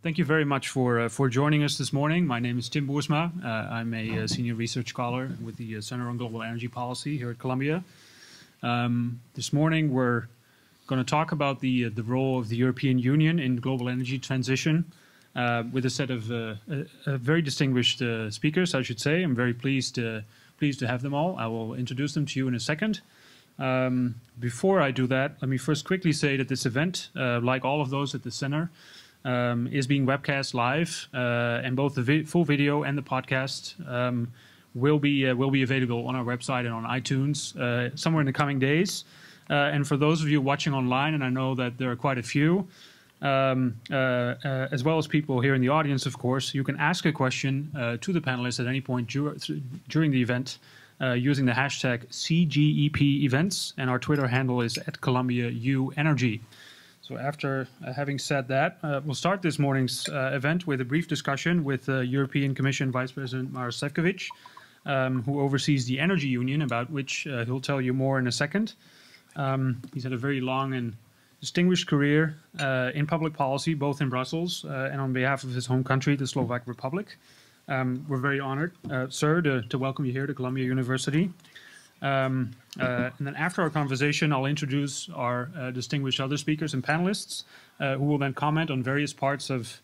Thank you very much for uh, for joining us this morning. My name is Tim Boersma. Uh, I'm a uh, senior research scholar with the uh, Center on Global Energy Policy here at Columbia. Um, this morning, we're going to talk about the uh, the role of the European Union in global energy transition uh, with a set of very distinguished speakers. I should say, I'm very pleased pleased to have them all. I will introduce them to you in a second. Um, before I do that, let me first quickly say that this event, like all of those at the center, um, is being webcast live, uh, and both the vi full video and the podcast um, will be uh, will be available on our website and on iTunes uh, somewhere in the coming days. Uh, and for those of you watching online, and I know that there are quite a few, um, uh, uh, as well as people here in the audience, of course, you can ask a question to the panelists at any point dur during the event. using the hashtag CGEP events, and our Twitter handle is at Columbia U Energy. So after uh, having said that, uh, we'll start this morning's uh, event with a brief discussion with uh, European Commission Vice President Maros Sefcovic, um, who oversees the Energy Union, about which uh, he'll tell you more in a second. Um, he's had a very long and distinguished career uh, in public policy, both in Brussels and on behalf of his home country, the Slovak Republic. Um, we're very honored, sir, to, to, welcome you here to Columbia University. Um, uh, and then after our conversation, I'll introduce our uh, distinguished other speakers and panelists uh, who will then comment on various parts of,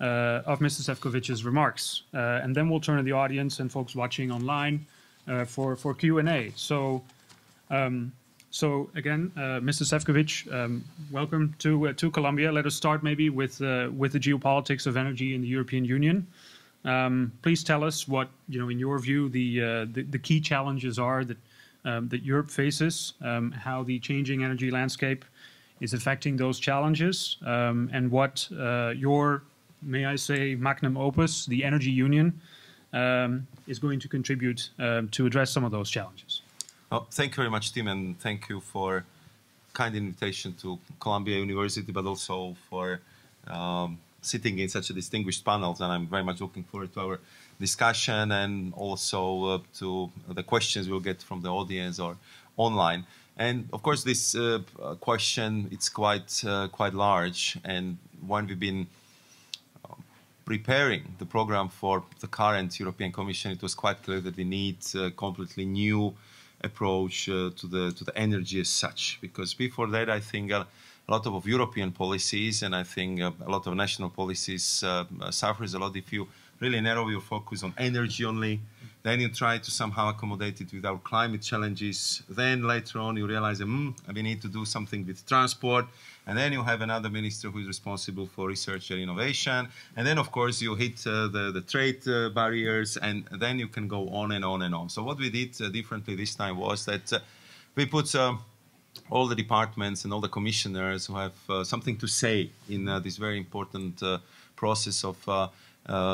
uh, of Mr. Sefcovic's remarks. Uh, and then we'll turn to the audience and folks watching online uh, for, for Q&A. So, um, so again, Mr. Sefcovic, um, welcome to, to Columbia. Let us start maybe with, with the geopolitics of energy in the European Union. Um, please tell us what, you know, in your view, the, the, the key challenges are that um, that Europe faces, um, how the changing energy landscape is affecting those challenges, um, and what uh, your, may I say, magnum opus, the Energy Union, um, is going to contribute um, to address some of those challenges. Well, thank you very much, Tim, and thank you for kind invitation to Columbia University, but also for um, sitting in such a distinguished panel. And I'm very much looking forward to our discussion and also uh, to the questions we'll get from the audience or online. And of course, this uh, question it's quite uh, quite large. And when we've been uh, preparing the program for the current European Commission, it was quite clear that we need a completely new approach uh, to the to the energy as such. Because before that, I think a lot of European policies and I think a lot of national policies suffers a lot if you really narrow your focus on energy only. Then you try to somehow accommodate it with our climate challenges. Then later on you realize, hmm, we need to do something with transport. And then you have another minister who is responsible for research and innovation. And then, of course, you hit uh, the, the trade uh, barriers, and then you can go on and on and on. So what we did uh, differently this time was that uh, we put uh, all the departments and all the commissioners who have uh, something to say in this very important process of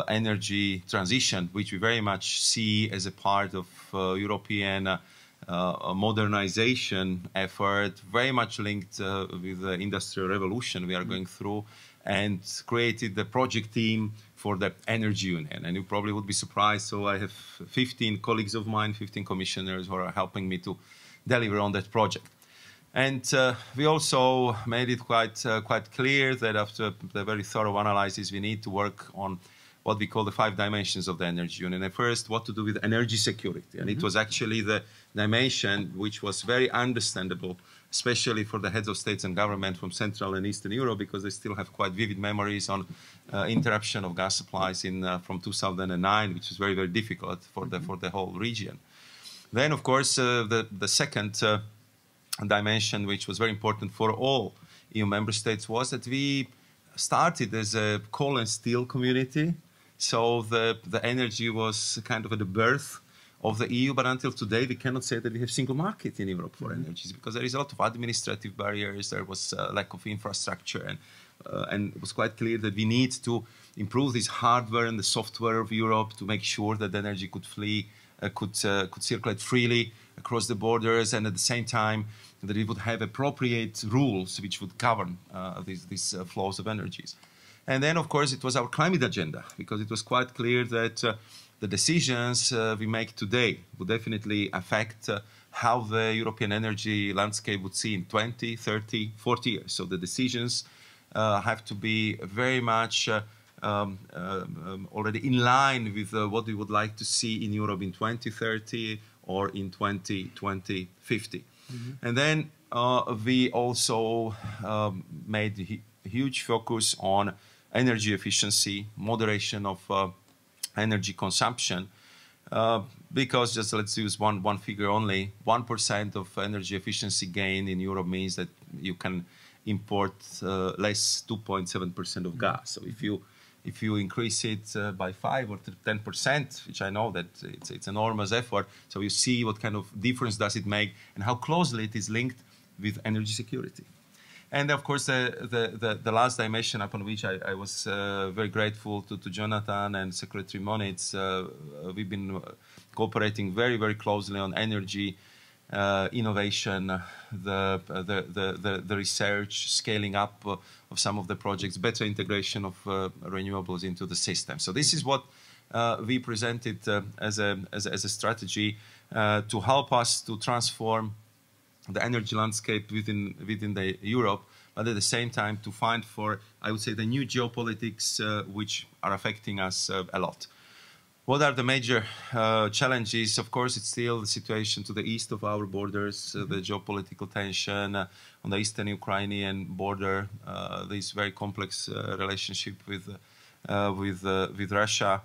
energy transition, which we very much see as a part of uh, European uh, modernization effort, very much linked with the industrial revolution we are going through, and created the project team for the energy union. And you probably would be surprised. So I have 15 colleagues of mine, 15 commissioners who are helping me to deliver on that project. And uh, we also made it quite uh, quite clear that after the very thorough analysis, we need to work on what we call the five dimensions of the energy union. And first, what to do with energy security. And mm -hmm. it was actually the dimension which was very understandable, especially for the heads of states and government from Central and Eastern Europe, because they still have quite vivid memories on uh, interruption of gas supplies in uh, from 2009, which was very, very difficult for the, mm-hmm. for the whole region. Then, of course, uh, the, the second uh, dimension, which was very important for all EU member states, was that we started as a coal and steel community so the, the energy was kind of at the birth of the EU, but until today we cannot say that we have single market in Europe for mm -hmm. energies because there is a lot of administrative barriers, there was a lack of infrastructure, and, uh, and it was quite clear that we need to improve this hardware and the software of Europe to make sure that energy could flee, uh, could, uh, could circulate freely across the borders, and at the same time that we would have appropriate rules which would govern uh, these, these uh, flows of energies. And then, of course, it was our climate agenda because it was quite clear that uh, the decisions uh, we make today would definitely affect uh, how the European energy landscape would see in 20, 30, 40 years. So the decisions uh, have to be very much uh, um, um, already in line with uh, what we would like to see in Europe in 2030 or in 20, 2050. Mm-hmm. And then uh, we also um, made a huge focus on energy efficiency, moderation of uh, energy consumption, uh, because just let's use one, one figure only, 1% of energy efficiency gain in Europe means that you can import uh, less 2.7% of gas. So if you if you increase it uh, by 5 or 10%, which I know that it's, it's enormous effort, so you see what kind of difference does it make and how closely it is linked with energy security. And of course, the, the, the, the last dimension upon which I, I was uh, very grateful to, to Jonathan and Secretary Moniz, uh, we've been cooperating very, very closely on energy uh, innovation, the, the, the, the, research, scaling up uh, of some of the projects, better integration of uh, renewables into the system. So this is what uh, we presented uh, as, a, as, a, as a strategy uh, to help us to transform the energy landscape within, within the Europe, but at the same time to find for, I would say, the new geopolitics which are affecting us a lot. What are the major uh, challenges? Of course, it's still the situation to the east of our borders, uh, the geopolitical tension uh, on the eastern Ukrainian border, uh, this very complex uh, relationship with uh, with with Russia.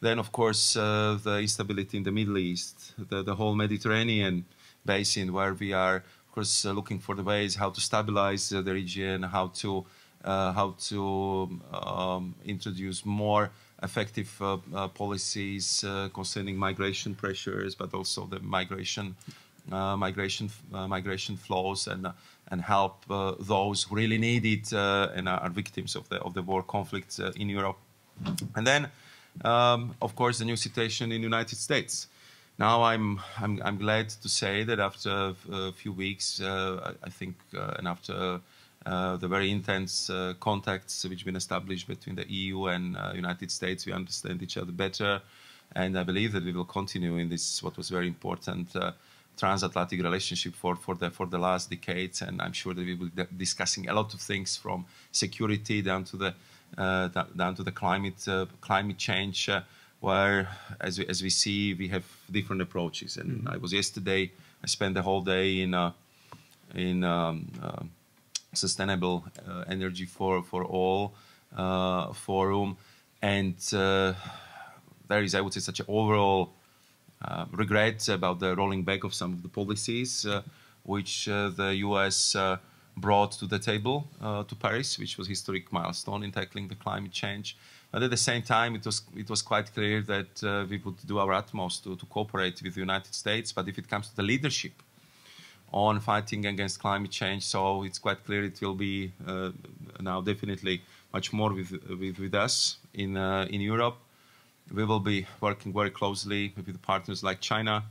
Then, of course, the instability in the Middle East, the, the whole Mediterranean basin, where we are, of course, looking for the ways how to stabilize the region, how to how to um, introduce more effective uh, uh, policies uh, concerning migration pressures, but also the migration migration migration flows and and help those who really need it and are victims of the of the war conflicts in Europe. And then, um, of course, the new situation in the United States. Now I'm, I'm, I'm glad to say that after a few weeks, uh, I, I, think, uh, and after uh, the very intense uh, contacts which have been established between the EU and uh, United States. We understand each other better, and I believe that we will continue in this what was very important uh, transatlantic relationship for for the for the last decades. And I'm sure that we will be discussing a lot of things from security down to the uh, down to the climate climate change. Where, as we, as we see, we have different approaches. And mm-hmm. I was yesterday. I spent the whole day in in um, sustainable uh, energy for for all uh, forum, and uh, there is, I would say, such an overall regret about the rolling back of some of the policies which the U.S. brought to the table to Paris, which was historic milestone in tackling the climate change. But at the same time, it was it was quite clear that uh, we would do our utmost to, to cooperate with the United States. But if it comes to the leadership on fighting against climate change. So it's quite clear it will be uh, now definitely much more with, with, with us in, uh, in Europe. We will be working very closely with partners like China.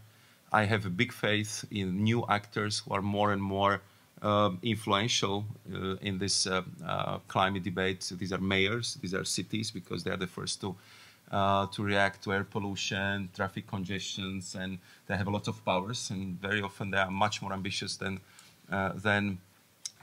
I have a big faith in new actors who are more and more uh, influential uh, in this uh, uh, climate debate. These are mayors, these are cities, because they are the first to uh, to react to air pollution, traffic congestions, and they have a lot of powers, and very often they are much more ambitious than uh, than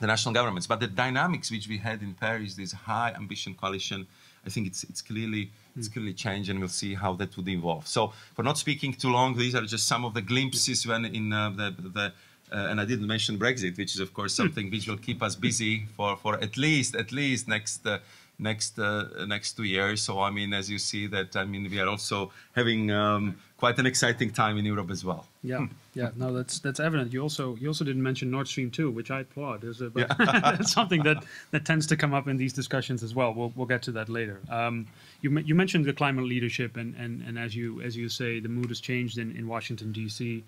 the national governments. But the dynamics which we had in Paris, this high ambition coalition, I think it's it's clearly it's clearly changed, and we'll see how that would evolve. So, for not speaking too long, these are just some of the glimpses when in uh, the the. Uh, and I didn't mention Brexit, which is of course something which will keep us busy for, for at least at least next uh, next uh, next two years. So I mean, as you see, that I mean, we are also having um, quite an exciting time in Europe as well. Yeah, yeah. No, that's that's evident. You also you also didn't mention Nord Stream two, which I applaud. Is a, but yeah. something that that tends to come up in these discussions as well. We'll we'll get to that later. Um, you you mentioned the climate leadership, and, and, and as you as you say, the mood has changed in, in Washington D.C.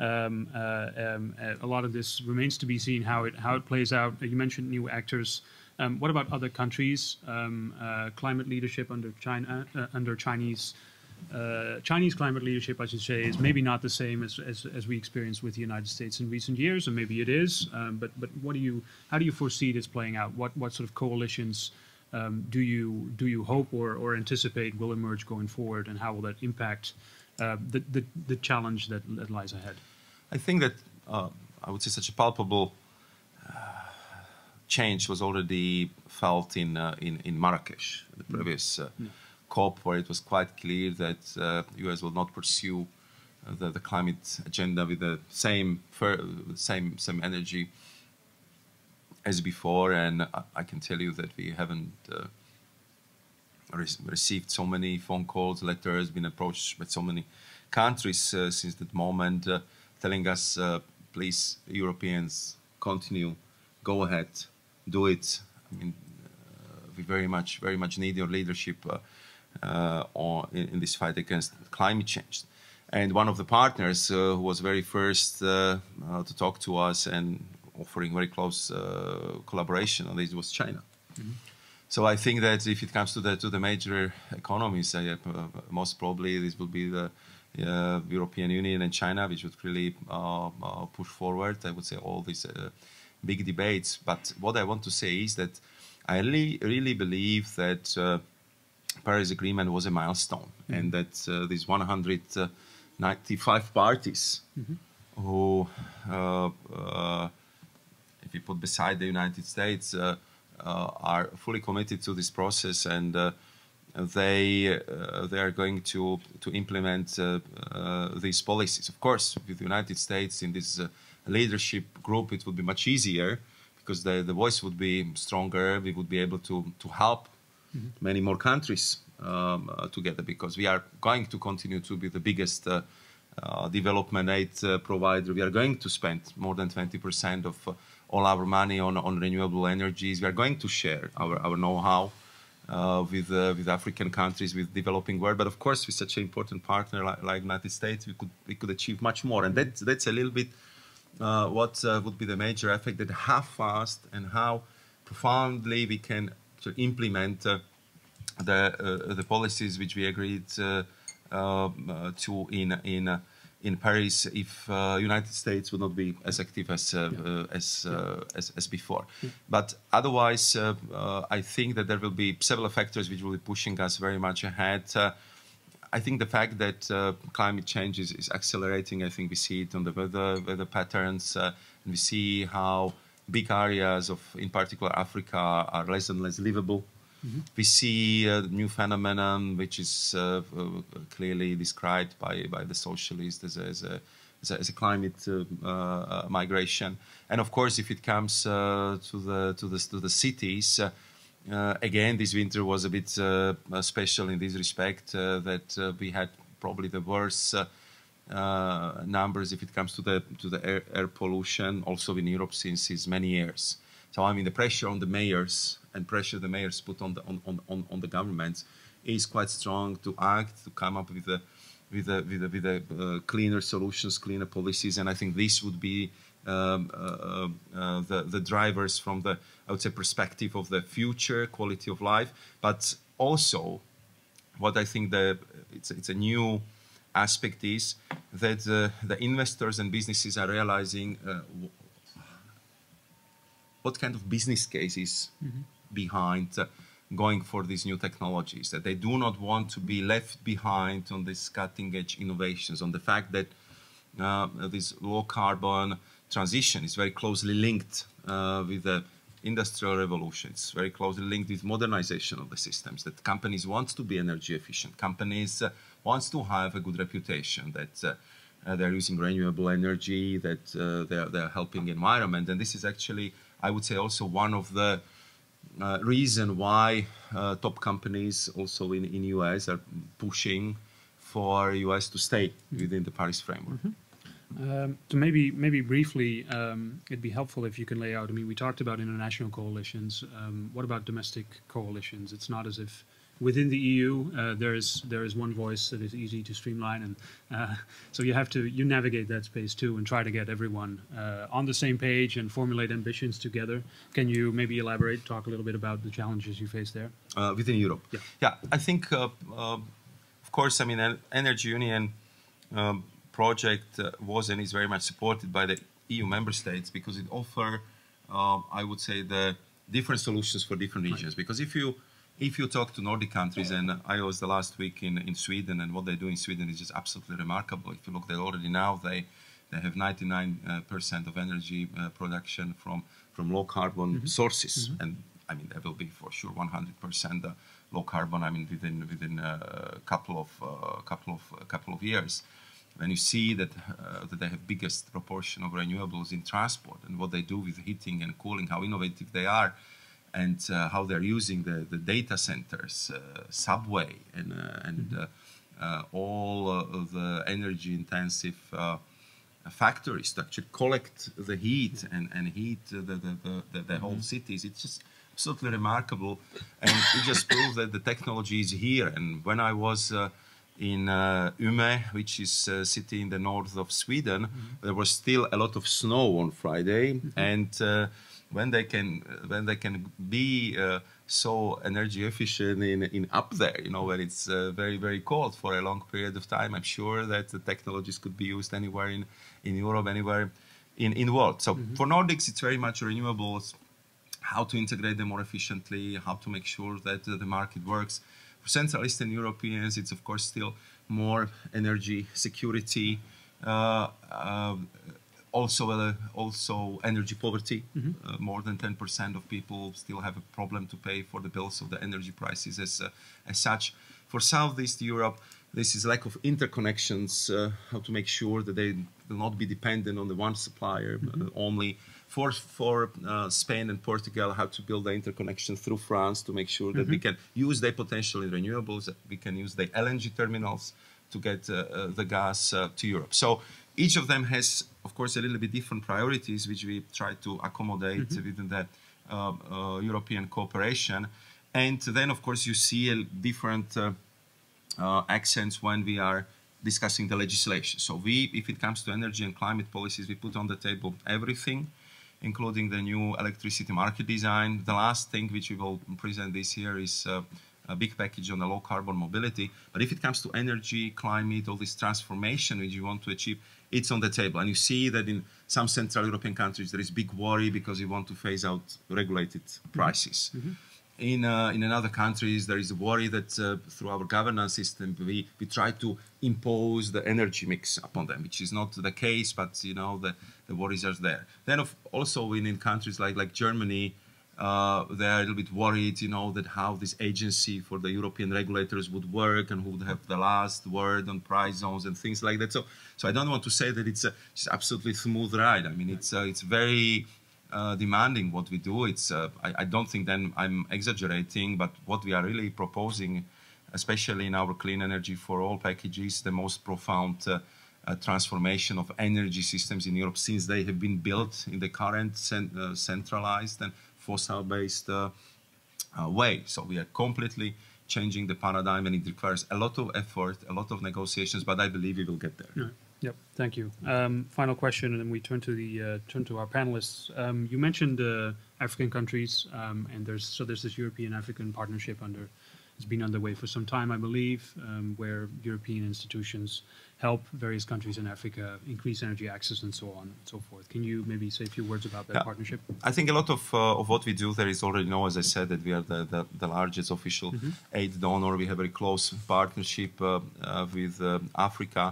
Um, uh, um, a lot of this remains to be seen how it how it plays out. You mentioned new actors. Um, what about other countries? Um, uh, climate leadership under China, uh, under Chinese, uh, Chinese climate leadership, I should say, is maybe not the same as, as, as we experienced with the United States in recent years, or maybe it is. Um, but but what do you, how do you foresee this playing out? What what sort of coalitions um, do you do you hope or, or anticipate will emerge going forward, and how will that impact uh, the, the the challenge that, that lies ahead? I think that uh, I would say such a palpable change was already felt in uh, in, in Marrakesh, the previous uh, yeah. COP, where it was quite clear that uh, U.S. will not pursue uh, the, the climate agenda with the same same same energy as before. And I, I, can tell you that we haven't uh, re received so many phone calls, letters, been approached by so many countries uh, since that moment, telling us, please, Europeans, continue, go ahead, do it. I mean, uh, we very much, very much need your leadership uh, uh, in, in, this fight against climate change. And one of the partners who was very first to talk to us and offering very close collaboration on this was China. Mm -hmm. So I think that if it comes to the to the major economies, uh, most probably this will be the uh, European Union and China, which would really uh, push forward. I would say all these big debates. But what I want to say is that I really, really believe that uh, Paris Agreement was a milestone, mm-hmm. and that uh, these 195 parties mm-hmm. who, uh, uh, if you put beside the United States, uh, uh, are fully committed to this process and. they they are going to to implement these policies. Of course, with the United States in this leadership group, it would be much easier because the, the voice would be stronger. We would be able to, to help mm-hmm. many more countries um, uh, together because we are going to continue to be the biggest uh, uh, development aid uh, provider. We are going to spend more than 20% of uh, all our money on, on renewable energies. We are going to share our, our know-how. Uh, with uh, with African countries, with developing world. But of course, with such an important partner like, like United States, we could we could achieve much more. And that's that's a little bit uh, what uh, would be the major effect that how fast and how profoundly we can implement uh, the uh, the policies which we agreed um, to in in in Paris if uh, United States would not be as active as uh, yeah. uh, as, as, as before. Yeah. But otherwise, I think that there will be several factors which will be pushing us very much ahead. I think the fact that uh, climate change is, is, accelerating, I think we see it on the weather, weather patterns, uh, and we see how big areas of, in particular Africa, are less and less livable. Mm -hmm. We see a new phenomenon which is uh, uh, clearly described by, by the socialists as a, as a, as a, climate uh, uh, migration. And of course, if it comes to, the, to, the, to the cities, uh, again, this winter was a bit uh, uh, special in this respect uh, that uh, we had probably the worst uh, numbers if it comes to the to the air, air, pollution, also in Europe since, since many years. So I mean, the pressure on the mayors and pressure the mayors put on the on, on, on the governments is quite strong to act to come up with a with a, with a, with a cleaner solutions, cleaner policies, and I think this would be um, uh, uh, the, the drivers from the, I would say, perspective of the future quality of life, but also what I think the, it's, it's a new aspect is that uh, the investors and businesses are realizing uh, what kind of business cases mm -hmm. Behind uh, going for these new technologies, that they do not want to be left behind on these cutting edge innovations, on the fact that uh, this low carbon transition is very closely linked uh, with the industrial revolution. It's very closely linked with modernization of the systems. That companies want to be energy efficient. Companies uh, wants to have a good reputation. That uh, uh they're using renewable energy. That they're they're helping environment. And this is actually, I would say, also one of the uh, reason why top companies also in in US are pushing for US to stay within the Paris framework. Mm -hmm. Um, so maybe maybe briefly, um, it'd be helpful if you can lay out. I mean, we talked about international coalitions. Um, what about domestic coalitions? It's not as if within the EU uh, there is there is one voice that is easy to streamline, and uh, so you have to you navigate that space too and try to get everyone uh, on the same page and formulate ambitions together. Can you maybe elaborate, talk a little bit about the challenges you face there uh, within Europe? Yeah, yeah. I think, uh, uh, of course, I mean, an energy union. Um, project uh, was and is very much supported by the EU member states because it offers, uh, I would say, the different solutions for different regions. Right. Because if you if you talk to Nordic countries, and I was the last week in, in Sweden, and what they do in Sweden is just absolutely remarkable. If you look, they already now they they have 99% uh, of energy uh, production from from low carbon mm-hmm. sources, mm-hmm. and I mean, there will be for sure 100% uh, low carbon. I mean, within within a couple of uh, couple of uh, couple of years. When you see that uh, that they have biggest proportion of renewables in transport and what they do with heating and cooling, how innovative they are, and uh, how they're using the, the data centers, uh, subway, and and mm-hmm. all of the energy intensive factories to actually collect the heat and, and heat the, the, the, the, whole mm-hmm. cities. It's just absolutely remarkable. And it just proves that the technology is here. And when I was uh, in uh, Umeå, which is a city in the north of Sweden, mm-hmm. there was still a lot of snow on Friday. Mm-hmm. And uh, when they can when they can be uh, so energy efficient in, in up there, you know, where it's uh, very very cold for a long period of time, I'm sure that the technologies could be used anywhere in in Europe, anywhere in in the world. So mm-hmm. for Nordics, it's very much renewables. How to integrate them more efficiently, how to make sure that uh, the market works. For Central Eastern Europeans, it's of course still more energy security. Uh, uh also uh, also energy poverty. Mm-hmm. Uh, more than 10% of people still have a problem to pay for the bills of the energy prices as uh, as such. For Southeast Europe, this is lack of interconnections. Uh, how to make sure that they will not be dependent on the one supplier mm-hmm. Uh, only. For for uh, Spain and Portugal, how to build the interconnection through France to make sure that mm-hmm. we can use their potential in renewables. That we can use the LNG terminals to get the gas to Europe. So each of them has, of course, a little bit different priorities, which we try to accommodate mm-hmm. within the uh, uh, European cooperation. And then, of course, you see a different uh, uh, accents when we are discussing the legislation. So we, if it comes to energy and climate policies, we put on the table everything, including the new electricity market design. The last thing which we will present this year is uh, a big package on the low carbon mobility. But if it comes to energy, climate, all this transformation which you want to achieve, it's on the table. And you see that in some Central European countries there is big worry because you want to phase out regulated prices. Mm-hmm. In, uh, in other countries, there is a worry that uh, through our governance system, we, we try to impose the energy mix upon them, which is not the case, but you know the, the worries are there. Then, of, also in, in countries like, like Germany, uh, they are a little bit worried, you know, that how this agency for the European regulators would work and who would have the last word on price zones and things like that. So, so I don't want to say that it's a it's absolutely smooth ride. I mean, it's uh, it's very uh, demanding what we do. It's uh, I, I, don't think then I'm exaggerating, but what we are really proposing, especially in our clean energy for all packages, the most profound. Uh, uh, transformation of energy systems in Europe since they have been built in the current cent centralized and fossil-based uh, uh, way. So we are completely changing the paradigm, and it requires a lot of effort, a lot of negotiations. But I believe we will get there. Yeah. Yep. Thank you. Um, final question, and then we turn to the uh, turn to our panelists. Um, you mentioned uh, African countries, um, and there's so there's this European African partnership under it's been underway for some time, I believe, um, where European institutions help various countries in Africa increase energy access and so on and so forth. Can you maybe say a few words about that yeah. partnership? I think a lot of, uh, of what we do there is already known, as I said, that we are the, the, the largest official mm-hmm. aid donor. We have a very close partnership uh, uh, with uh, Africa.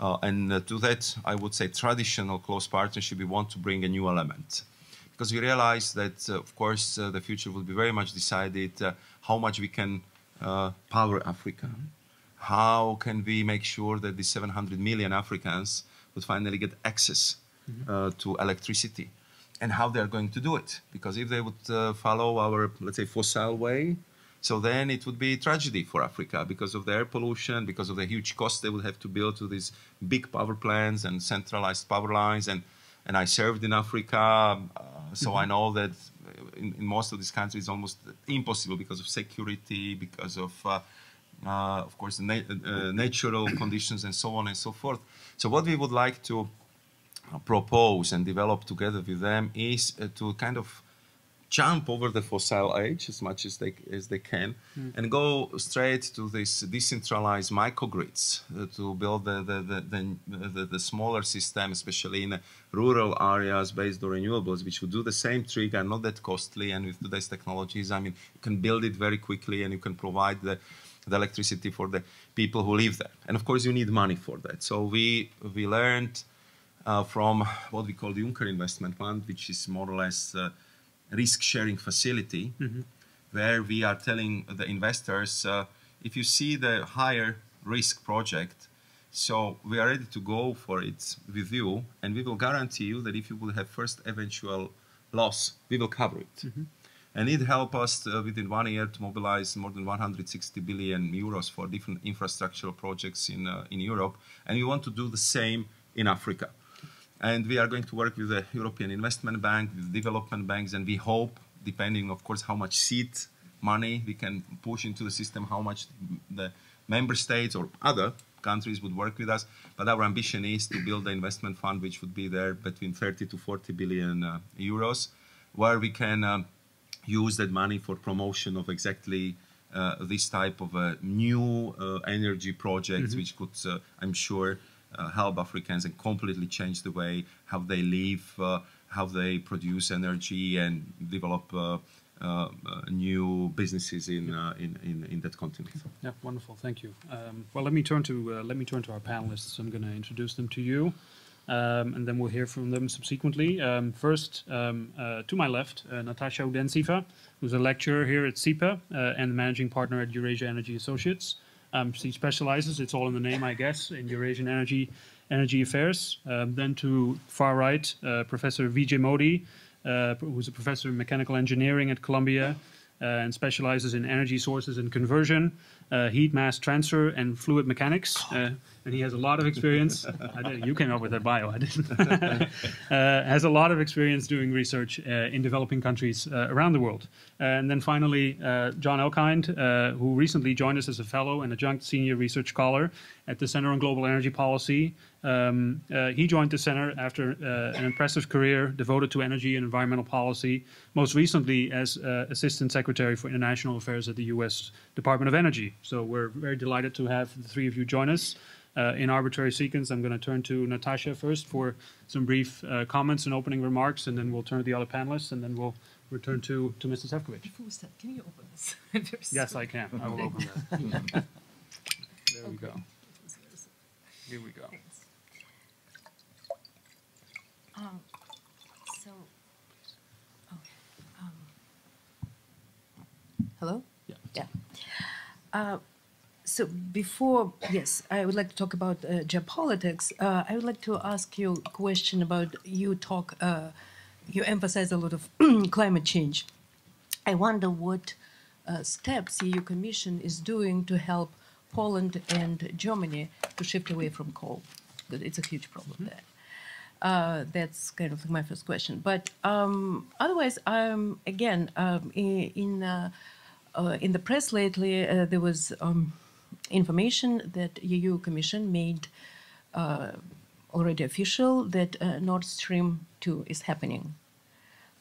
Uh, and uh, to that, I would say traditional close partnership, we want to bring a new element. Because we realize that, of course, the future will be very much decided how much we can power Africa. Mm-hmm how can we make sure that the 700 million Africans would finally get access mm-hmm. uh, to electricity and how they're going to do it. Because if they would uh, follow our, let's say, fossil way, so then it would be a tragedy for Africa because of the air pollution, because of the huge cost they would have to build to these big power plants and centralized power lines. And, and I served in Africa, uh, so mm-hmm. I know that in, in, most of these countries it's almost impossible because of security, because of uh, uh, of course, na uh, natural conditions and so on and so forth. So what we would like to propose and develop together with them is uh, to kind of jump over the fossil age as much as they as they can mm. and go straight to this decentralized microgrids uh, to build the the, the the, the, smaller system especially in rural areas based on renewables which would do the same trick and not that costly and with today's technologies i mean you can build it very quickly and you can provide the the electricity for the people who live there. And of course, you need money for that. So we we learned uh, from what we call the Juncker Investment Fund, which is more or less a risk sharing facility where we are telling the investors uh, if you see the higher risk project, so we are ready to go for it with you, and we will guarantee you that if you will have first eventual loss, we will cover it. And it helped us uh, within one year to mobilize more than 160 billion euros for different infrastructural projects in, uh, in Europe. And we want to do the same in Africa. And we are going to work with the European Investment Bank, with development banks, and we hope, depending, of course, how much seed money we can push into the system, how much the member states or other countries would work with us. But our ambition is to build an investment fund which would be there between 30 to 40 billion uh, euros, where we can um, use that money for promotion of exactly uh, this type of uh, new uh, energy projects, which could, uh, I'm sure, uh, help Africans and completely change the way how they live, uh, how they produce energy, and develop uh, uh, uh, new businesses in, uh, in, in in that continent. Yeah, wonderful. Thank you. Um, well, let me turn to uh, let me turn to our panelists. I'm going to introduce them to you, um, and then we'll hear from them subsequently. Um, first, um, uh, to my left, uh, Natasha Udensiva, who's a lecturer here at SIPA uh, and managing partner at Eurasia Energy Associates. Um, she specializes, it's all in the name, I guess, in Eurasian energy energy affairs. Um, then to far right, uh, Professor Vijay Modi, uh, who's a professor in mechanical engineering at Columbia uh, and specializes in energy sources and conversion, uh, heat mass transfer, and fluid mechanics. Uh, and he has a lot of experience. You came up with that bio, I didn't. uh, has a lot of experience doing research uh, in developing countries uh, around the world. and then finally, uh, John Elkind, uh, who recently joined us as a fellow and adjunct senior research scholar at the Center on Global Energy Policy. Um, uh, he joined the center after uh, an impressive career devoted to energy and environmental policy, most recently as uh, Assistant Secretary for International Affairs at the U.S. Department of Energy. So we're very delighted to have the three of you join us. Uh, in arbitrary sequence, I'm going to turn to Natasha first for some brief uh, comments and opening remarks, and then we'll turn to the other panelists, and then we'll return to, to Mr. Sefcovic. Before we start, can you open this? Yes, I can. I will open that. There we go. Here we go. Um, so, oh, um, hello? Yeah. Yeah. Uh, so before, yes, I would like to talk about uh, geopolitics. Uh, I would like to ask you a question about you talk, uh, you emphasize a lot of climate change. I wonder what uh, steps EU Commission is doing to help Poland and Germany to shift away from coal. It's a huge problem there. Uh, that's kind of my first question. But um, otherwise, um, again, um, in in, uh, uh, in the press lately, uh, there was um, information that EU Commission made uh, already official that uh, Nord Stream 2 is happening.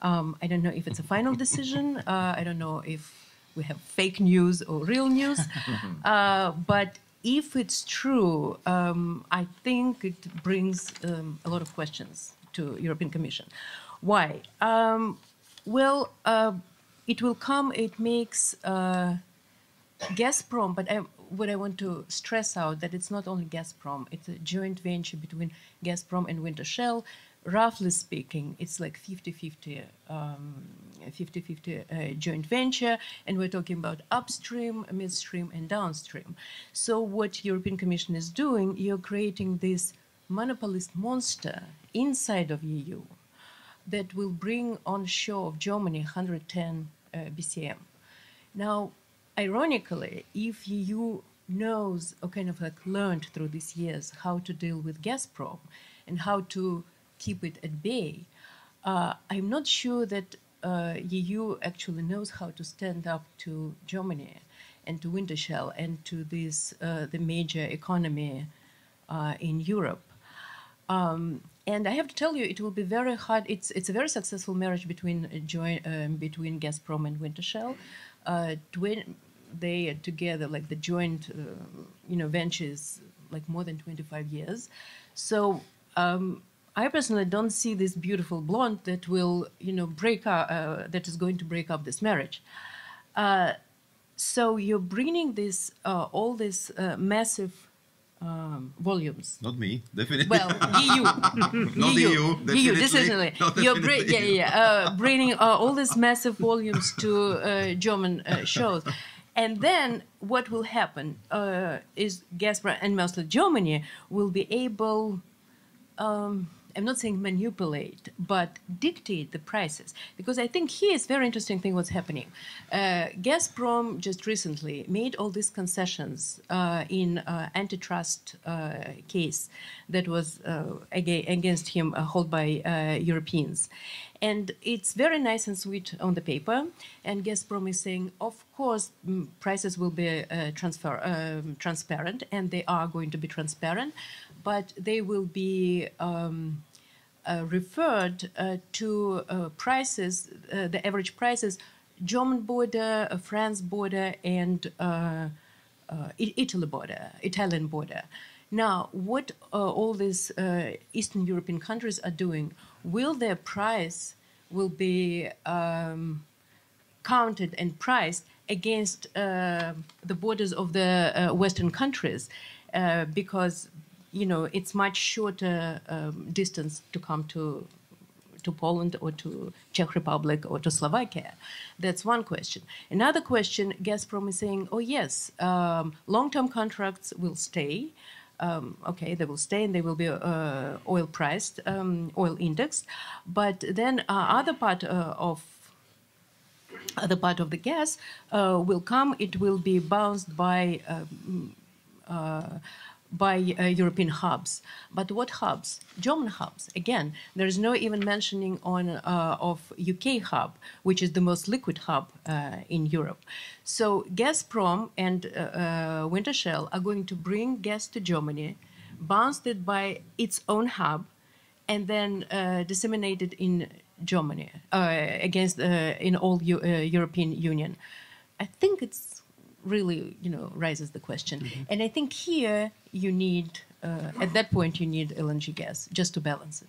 Um, I don't know if it's a final decision. Uh, I don't know if we have fake news or real news. uh, but if it's true, um, I think it brings um, a lot of questions to European Commission. Why? Um, well, uh, it will come. It makes uh, Gazprom, but I, what I want to stress out that it's not only Gazprom; it's a joint venture between Gazprom and Wintershall. Roughly speaking, it's like 50-50, um, 50-50 uh, joint venture, and we're talking about upstream, midstream, and downstream. So what European Commission is doing, you're creating this monopolist monster inside of EU that will bring on shore of Germany 110 uh, BCM. Now, ironically, if EU knows or kind of like learned through these years how to deal with Gazprom and how to keep it at bay, uh, I'm not sure that uh, EU actually knows how to stand up to Germany and to Wintershall and to this uh, the major economy uh, in Europe. Um, and I have to tell you, it will be very hard. It's it's a very successful marriage between uh, join, um, between Gazprom and Wintershall. Uh, they are together like the joint, uh, you know, ventures like more than 25 years. So um, I personally don't see this beautiful blonde that will, you know, break up, uh, that is going to break up this marriage. Uh, so you're bringing this uh, all this uh, massive um, volumes. Not me, definitely. Well, EU, Not EU, EU, definitely. definitely. Not You're yeah, definitely. yeah, uh, bringing uh, all these massive volumes to uh, German uh, shows. And then what will happen uh, is Gazprom and mostly Germany will be able um, I'm not saying manipulate, but dictate the prices. Because I think here is very interesting thing what's happening. Uh, Gazprom just recently made all these concessions uh, in uh, antitrust uh, case that was uh, against him, held by Europeans. And it's very nice and sweet on the paper. And Gazprom is saying, of course, mm, prices will be uh, transfer, um, transparent, and they are going to be transparent, but they will be um, uh, referred uh, to uh, prices, uh, the average prices, German border, uh, France border, and Italy border, Italian border. Now, what all these Eastern European countries are doing, will their price will be um, counted and priced against uh, the borders of the uh, Western countries, uh, because you know it's much shorter um, distance to come to to Poland or to Czech Republic or to Slovakia? That's one question. Another question: Gazprom is saying, "Oh yes, um, long-term contracts will stay." Um, okay, they will stay and they will be uh, oil priced, um, oil indexed, but then uh, other part uh, of other part of the gas uh, will come. It will be bounced by um, uh, by uh, European hubs. But what hubs? German hubs. Again, there is no even mentioning on uh, of UK hub, which is the most liquid hub uh, in Europe. So Gazprom and uh, uh, Wintershall are going to bring gas to Germany, bounced it by its own hub, and then uh, disseminated in Germany against in all uh, European Union. I think it's really you know raises the question, and I think here you need uh, at that point you need LNG gas just to balance it.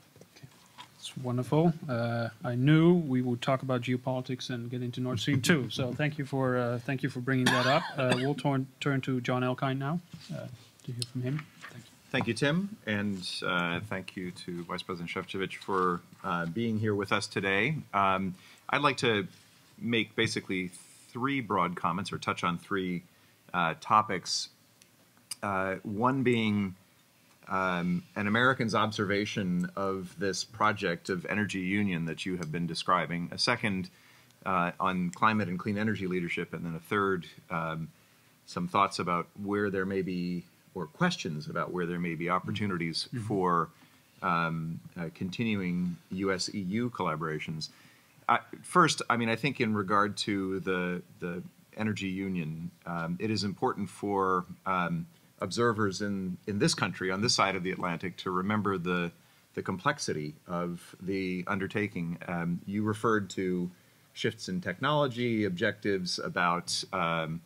It's wonderful. Uh, I knew we would talk about geopolitics and get into Nord Stream 2. So thank you for uh, thank you for bringing that up. Uh, we'll turn turn to John Elkind now uh, to hear from him. Thank you. Thank you, Tim, and uh, thank you to Vice President Sefcovic for uh, being here with us today. Um, I'd like to make basically three broad comments or touch on three uh, topics. Uh, one being um, an American's observation of this project of energy union that you have been describing. A second uh, on climate and clean energy leadership, and then a third, um, some thoughts about where there may be, or questions about where there may be opportunities for um, uh, continuing U.S. EU collaborations. Uh, first, I mean, I think in regard to the the energy union, um, it is important for um, observers in in this country, on this side of the Atlantic, to remember the the complexity of the undertaking. Um, you referred to shifts in technology, objectives about um,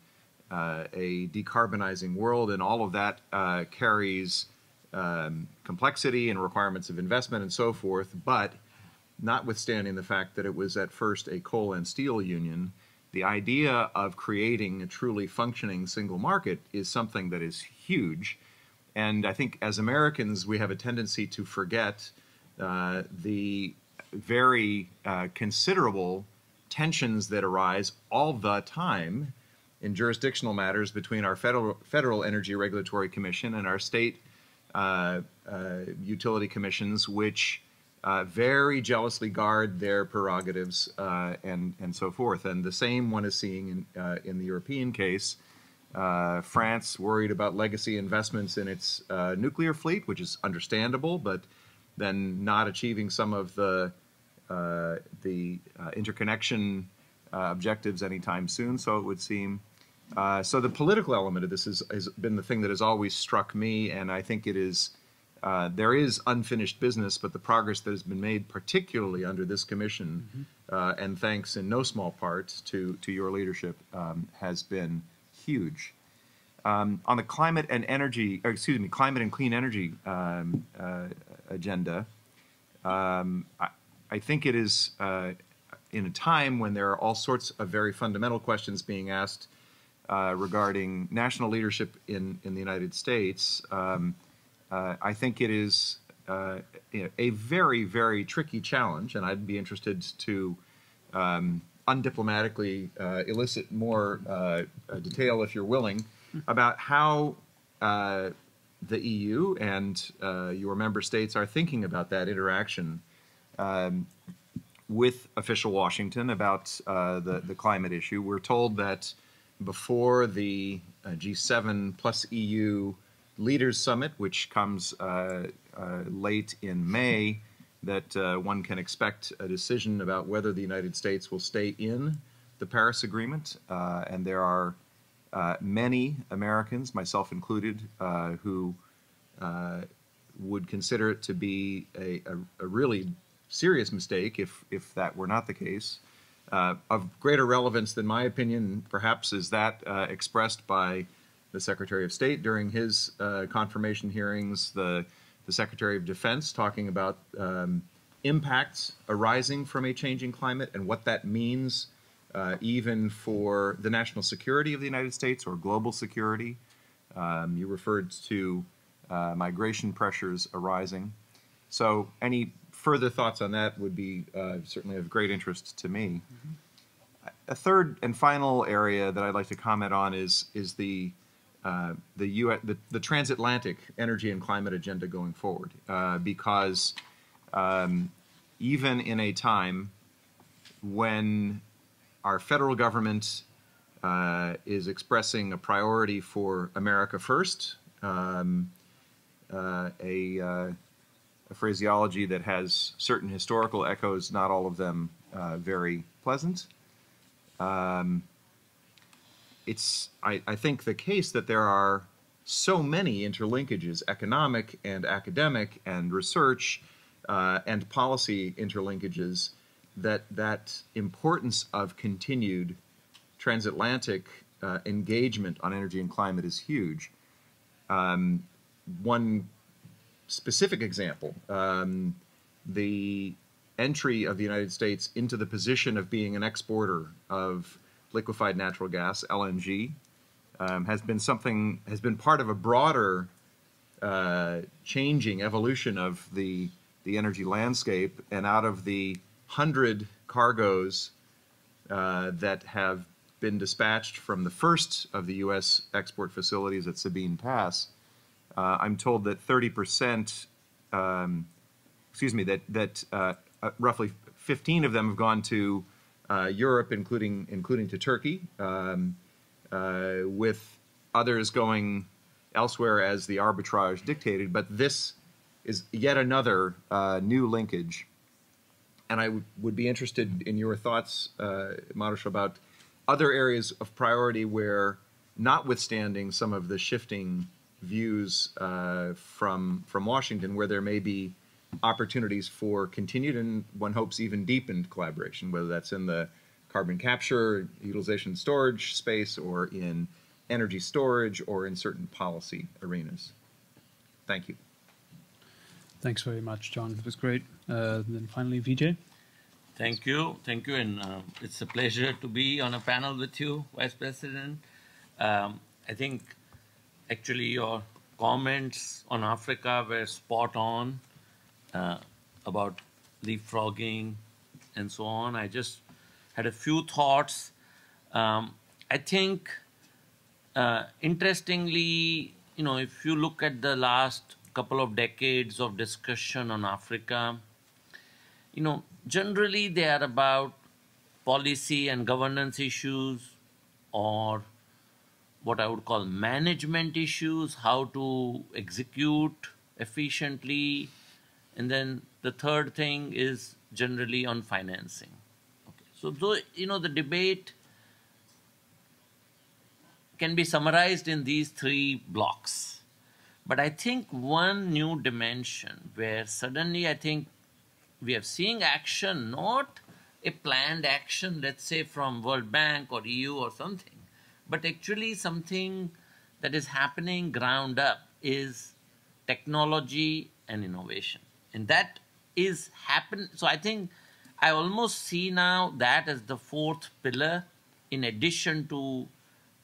uh, a decarbonizing world, and all of that uh, carries um, complexity and requirements of investment and so forth. But notwithstanding the fact that it was at first a coal and steel union, the idea of creating a truly functioning single market is something that is huge. And I think as Americans, we have a tendency to forget uh, the very uh, considerable tensions that arise all the time in jurisdictional matters between our federal, federal Energy Regulatory Commission and our state uh, uh, utility commissions, which uh, very jealously guard their prerogatives uh, and and so forth. And the same one is seeing in uh, in the European case. Uh, France worried about legacy investments in its uh, nuclear fleet, which is understandable, but then not achieving some of the uh, the interconnection objectives anytime soon. So it would seem. So the political element of this is, has been the thing that has always struck me, and I think it is. Uh, there is unfinished business, but the progress that has been made, particularly under this commission, uh, and thanks in no small part to to your leadership, um, has been huge. Um, on the climate and energy, excuse me, climate and clean energy um, uh, agenda, um, I, I think it is uh, in a time when there are all sorts of very fundamental questions being asked uh, regarding national leadership in, in the United States, um, uh, I think it is uh, a very, very tricky challenge, and I'd be interested to um, undiplomatically uh, elicit more uh, detail, if you're willing, about how uh, the EU and uh, your member states are thinking about that interaction um, with official Washington about uh, the, the climate issue. We're told that before the uh, G7 plus EU Leaders Summit, which comes uh, uh, late in May, that uh, one can expect a decision about whether the United States will stay in the Paris Agreement. and there are many Americans, myself included, who would consider it to be a, a, a, really serious mistake if, if that were not the case. Uh, of greater relevance than my opinion, perhaps, is that uh, expressed by the Secretary of State during his confirmation hearings, the, the Secretary of Defense talking about um, impacts arising from a changing climate and what that means uh, even for the national security of the United States or global security. Um, you referred to uh, migration pressures arising. So, any further thoughts on that would be uh, certainly of great interest to me. Mm-hmm. A third and final area that I'd like to comment on is is the uh, the, US, the, the, transatlantic energy and climate agenda going forward, uh, because um, even in a time when our federal government uh, is expressing a priority for America first, um, uh, a, uh, a, phraseology that has certain historical echoes, not all of them very pleasant. Um, it's, I, I think, the case that there are so many interlinkages, economic and academic and research uh, and policy interlinkages, that that importance of continued transatlantic uh, engagement on energy and climate is huge. Um, one specific example, um, the entry of the United States into the position of being an exporter of liquefied natural gas, LNG, um, has been something, has been part of a broader uh, changing evolution of the, the energy landscape and out of the hundred cargoes uh, that have been dispatched from the first of the U.S. export facilities at Sabine Pass. Uh, I'm told that 30%, um, excuse me, that that uh, uh roughly 15 of them have gone to Europe, including including to Turkey, um, uh, with others going elsewhere as the arbitrage dictated. But this is yet another new linkage and I would be interested in your thoughts, uh, Maroš, about other areas of priority where, notwithstanding some of the shifting views uh, from from Washington, where there may be opportunities for continued and one hopes even deepened collaboration, whether that's in the carbon capture, utilization, storage space, or in energy storage, or in certain policy arenas. Thank you. Thanks very much, John. It was great. Uh, then finally, Vijay. Thank you. Thank you. And uh, it's a pleasure to be on a panel with you, Vice President. Um, I think actually your comments on Africa were spot on uh, about leapfrogging and so on. I just had a few thoughts. Um, I think, uh, interestingly, you know, if you look at the last couple of decades of discussion on Africa, you know, generally they are about policy and governance issues or what I would call management issues, how to execute efficiently. And then the third thing is generally on financing. Okay. So, though, you know, the debate can be summarized in these three blocks. But I think one new dimension where suddenly I think we are seeing action, not a planned action, let's say from World Bank or EU or something, but actually something that is happening ground up is technology and innovation. And that is happen. So I think I almost see now that as the fourth pillar in addition to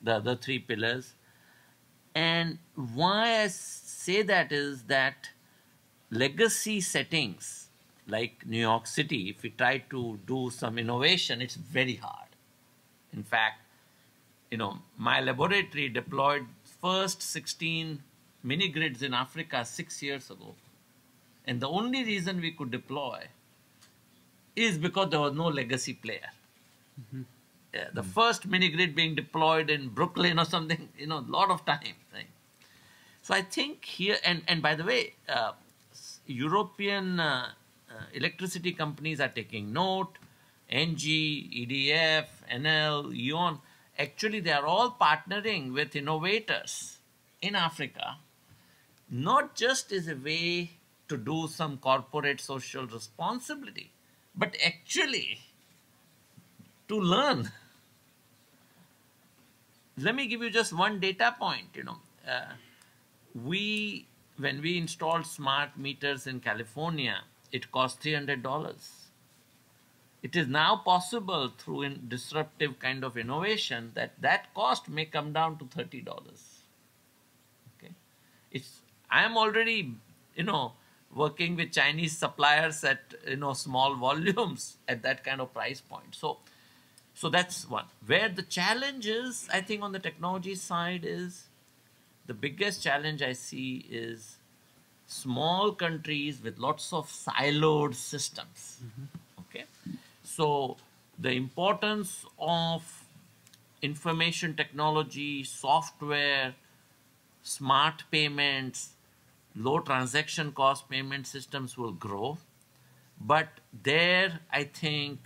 the other three pillars. And why I say that is that legacy settings like New York City, if we try to do some innovation, it's very hard. In fact, you know, my laboratory deployed first 16 mini grids in Africa six years ago. And the only reason we could deploy is because there was no legacy player. Mm-hmm. Yeah, the mm-hmm. first mini grid being deployed in Brooklyn or something, you know, a lot of time. Right? So I think here, and, and by the way, uh, European uh, uh, electricity companies are taking note. Engie, EDF, Enel, E.ON, actually they are all partnering with innovators in Africa, not just as a way to do some corporate social responsibility, but actually to learn. Let me give you just one data point. You know, uh, we when we installed smart meters in California, it cost three hundred dollars. It is now possible through a disruptive kind of innovation that that cost may come down to thirty dollars. Okay, it's I am already you know working with Chinese suppliers at you know small volumes at that kind of price point. So, so that's one. Where the challenge is, I think, on the technology side is the biggest challenge I see is small countries with lots of siloed systems. Mm-hmm. Okay, so the importance of information technology, software, smart payments low transaction cost payment systems will grow. But there, I think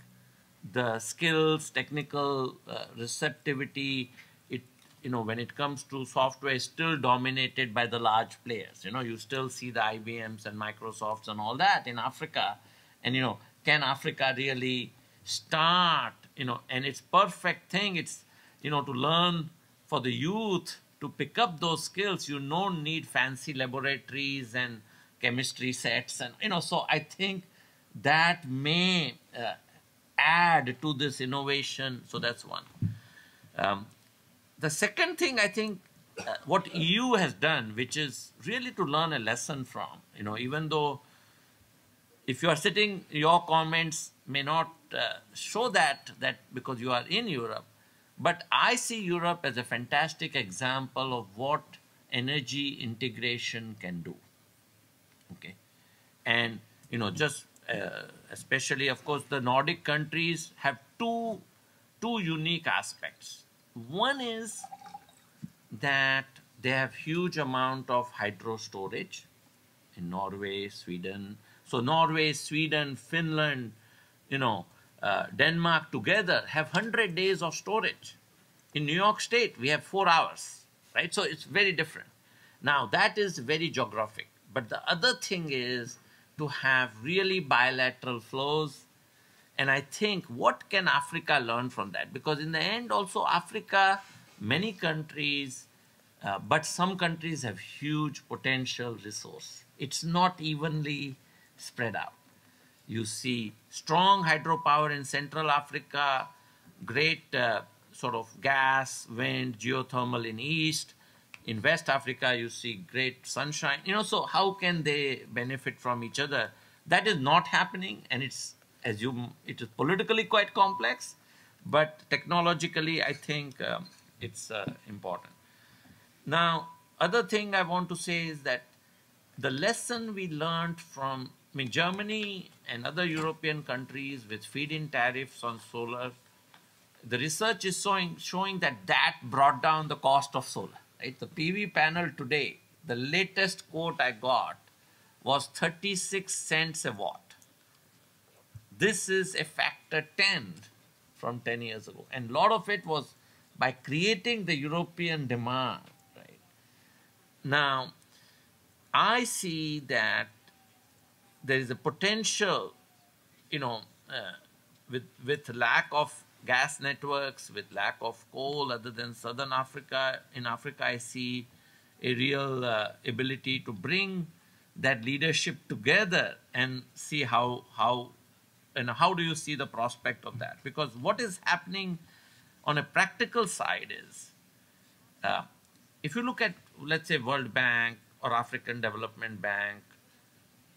the skills, technical uh, receptivity, it you know when it comes to software, is still dominated by the large players. You know, you still see the IBMs and Microsofts and all that in Africa, and you know, can Africa really start? You know, and it's perfect thing. It's you know to learn for the youth to pick up those skills, you don't need fancy laboratories and chemistry sets, and you know. So I think that may uh, add to this innovation. So that's one. Um, the second thing I think uh, what EU has done, which is really to learn a lesson from, you know, even though if you are sitting, your comments may not uh, show that that because you are in Europe, but I see Europe as a fantastic example of what energy integration can do. Okay. And, you know, just uh, especially, of course, the Nordic countries have two, two unique aspects. One is that they have huge amount of hydro storage in Norway, Sweden. So Norway, Sweden, Finland, you know, uh, Denmark together have 100 days of storage. In New York State, we have four hours, right? So it's very different. Now, that is very geographic. But the other thing is to have really bilateral flows. And I think what can Africa learn from that? Because in the end, also, Africa, many countries, uh, but some countries have huge potential resource. It's not evenly spread out. You see strong hydropower in Central Africa, great uh, sort of gas, wind, geothermal in East. In West Africa, you see great sunshine. You know, so how can they benefit from each other? That is not happening, and it's as you it is politically quite complex, but technologically, I think um, it's uh, important. Now, other thing I want to say is that the lesson we learned from I mean, Germany and other European countries with feed-in tariffs on solar, the research is showing, showing that that brought down the cost of solar. Right? The PV panel today, the latest quote I got was 36 cents a watt. This is a factor 10 from 10 years ago. And a lot of it was by creating the European demand. Right? Now, I see that there is a potential, you know, uh, with with lack of gas networks, with lack of coal, other than southern Africa. In Africa, I see a real uh, ability to bring that leadership together and see how how and how do you see the prospect of that? Because what is happening on a practical side is uh, if you look at, let's say, World Bank or African Development Bank,